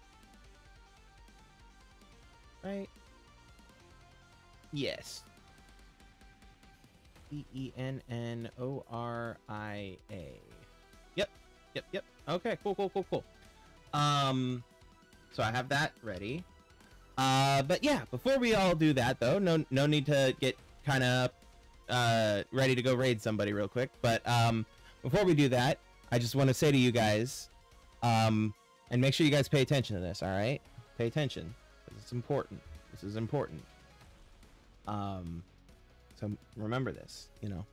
Right? Yes. E E N N O R I A. Yep, yep, yep. Okay, cool, cool, cool, cool. Um, so I have that ready. Uh, but yeah, before we all do that though, no, no need to get kind of uh ready to go raid somebody real quick. But um, before we do that, I just want to say to you guys, um, and make sure you guys pay attention to this. All right, pay attention. Is important. This is important. Um, so remember this. You know,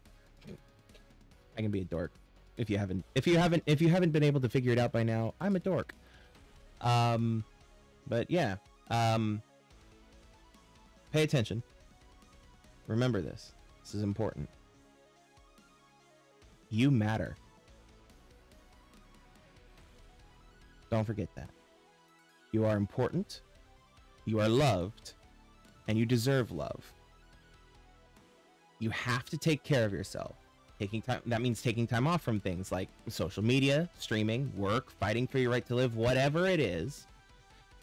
I can be a dork if you haven't if you haven't if you haven't been able to figure it out by now. I'm a dork. Um, but yeah. Um, pay attention. Remember this. This is important. You matter. Don't forget that. You are important. You are loved. And you deserve love. You have to take care of yourself. Taking time that means taking time off from things like social media, streaming, work, fighting for your right to live, whatever it is.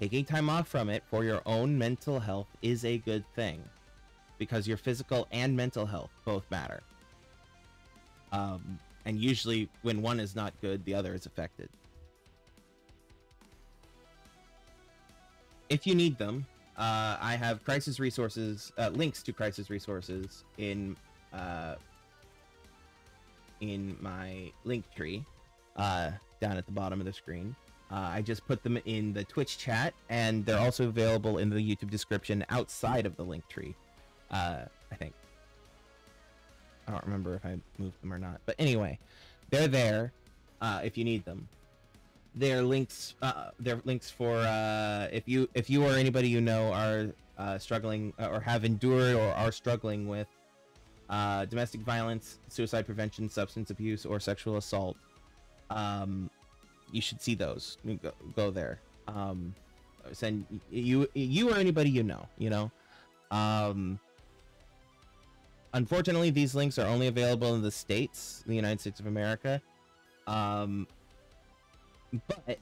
Taking time off from it for your own mental health is a good thing because your physical and mental health both matter. Um, and usually, when one is not good, the other is affected. If you need them, uh, I have crisis resources, uh, links to crisis resources in uh, in my link tree uh, down at the bottom of the screen. Uh, I just put them in the Twitch chat, and they're also available in the YouTube description outside of the link tree. Uh, I think. I don't remember if I moved them or not, but anyway, they're there uh, if you need them. They're links. Uh, they're links for uh, if you if you or anybody you know are uh, struggling or have endured or are struggling with domestic violence, suicide prevention, substance abuse, or sexual assault. Um, you should see those. Go, go there. Um, send you you or anybody you know. You know. Um, unfortunately, these links are only available in the states, the United States of America. Um, but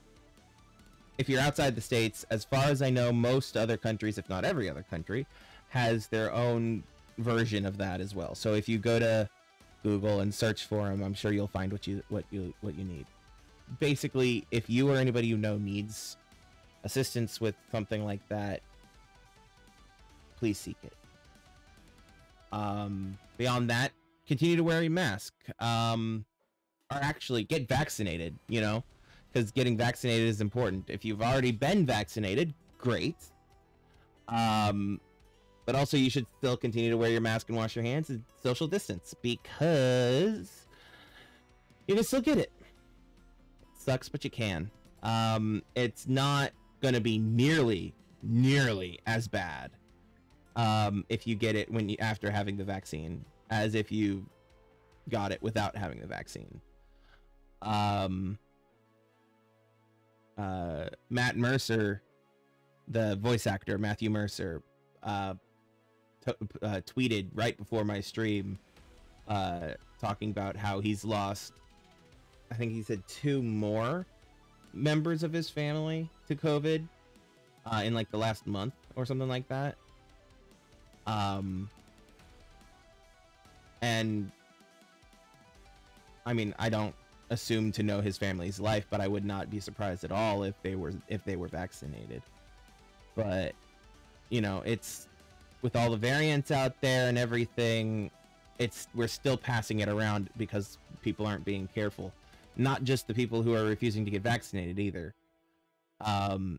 if you're outside the states, as far as I know, most other countries, if not every other country, has their own version of that as well. So if you go to Google and search for them, I'm sure you'll find what you what you what you need. Basically, if you or anybody you know needs assistance with something like that, please seek it. Um, beyond that, continue to wear a mask. Um, or actually get vaccinated. You know, because getting vaccinated is important. If you've already been vaccinated, great. Um, but also you should still continue to wear your mask and wash your hands and social distance because you can still get it. Sucks, but you can. Um, it's not gonna be nearly, nearly as bad um, if you get it when you after having the vaccine. as if you got it without having the vaccine. Um, uh, Matt Mercer, the voice actor Matthew Mercer, uh, t- uh, tweeted right before my stream, uh, talking about how he's lost. I think he said two more members of his family to COVID uh, in like the last month or something like that. Um, and I mean, I don't assume to know his family's life, but I would not be surprised at all if they were if they were vaccinated. But you know, it's with all the variants out there and everything, it's we're still passing it around because people aren't being careful. Not just the people who are refusing to get vaccinated either. Um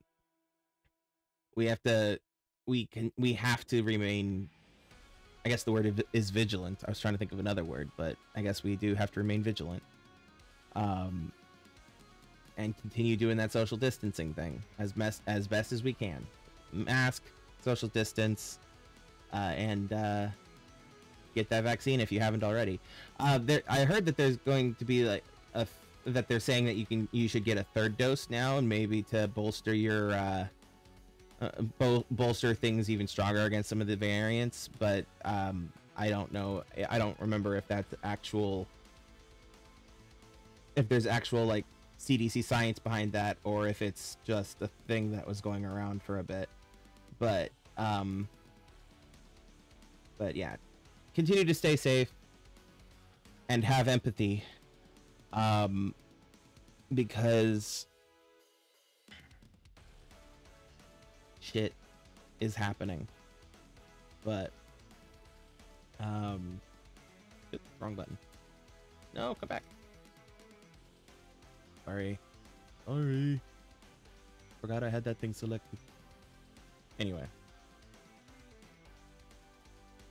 we have to we can we have to remain I guess the word is- vigilant. I was trying to think of another word, but I guess we do have to remain vigilant. Um, and continue doing that social distancing thing as best as best as we can. Mask, social distance, uh, and uh, get that vaccine if you haven't already. Uh, there, I heard that there's going to be like that they're saying that you can you should get a third dose now, and maybe to bolster your uh, uh, bol- bolster things even stronger against some of the variants. But um, I don't know. I don't remember if that's actual. If there's actual like CDC science behind that, or if it's just a thing that was going around for a bit. But um. But yeah, continue to stay safe and have empathy. Um, because shit is happening. But um wrong button. No, come back. Sorry. Sorry. Forgot I had that thing selected. Anyway.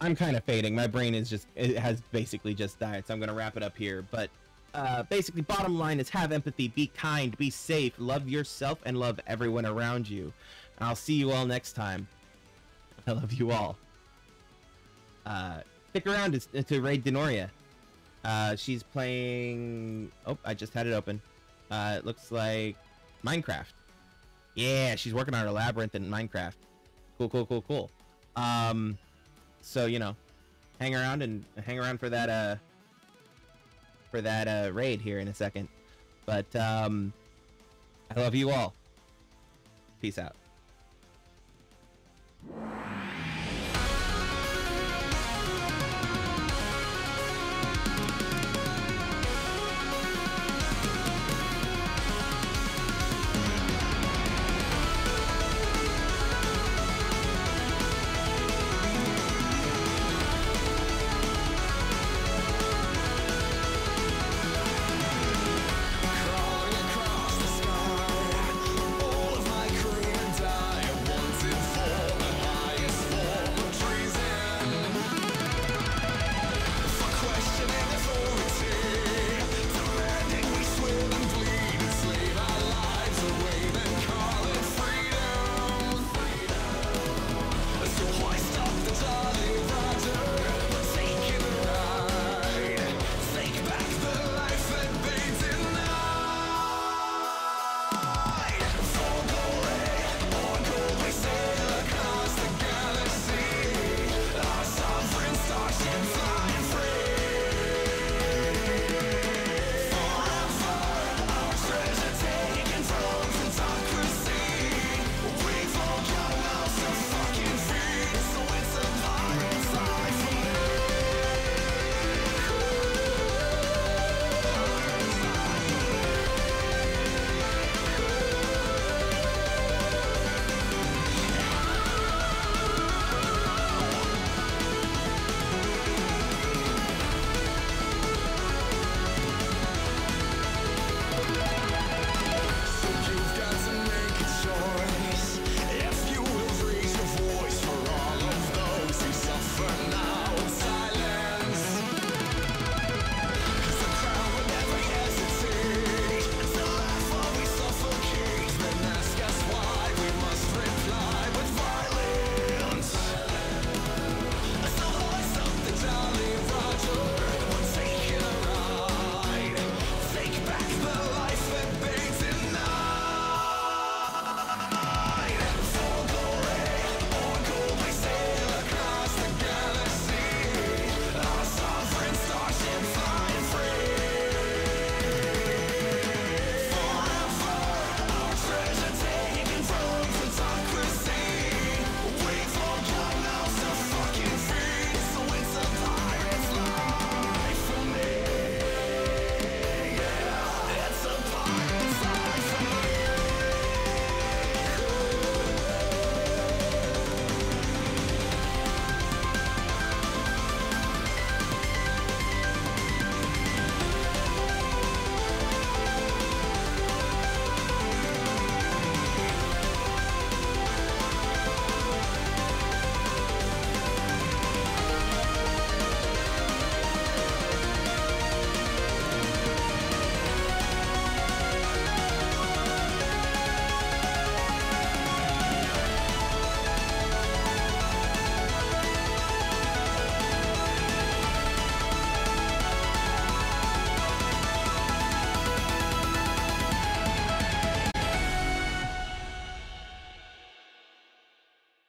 I'm kind of fading. My brain is just it has basically just died, so I'm gonna wrap it up here. But uh, basically, bottom line is have empathy, be kind, be safe, love yourself, and love everyone around you. I'll see you all next time. I love you all. Uh, stick around to, to raid Denoria. Uh, she's playing. Oh, I just had it open. Uh, it looks like Minecraft. Yeah, she's working on her labyrinth in Minecraft. Cool, cool, cool, cool. Um, so you know, hang around and hang around for that uh for that uh, raid here in a second. But um, I love you all. Peace out.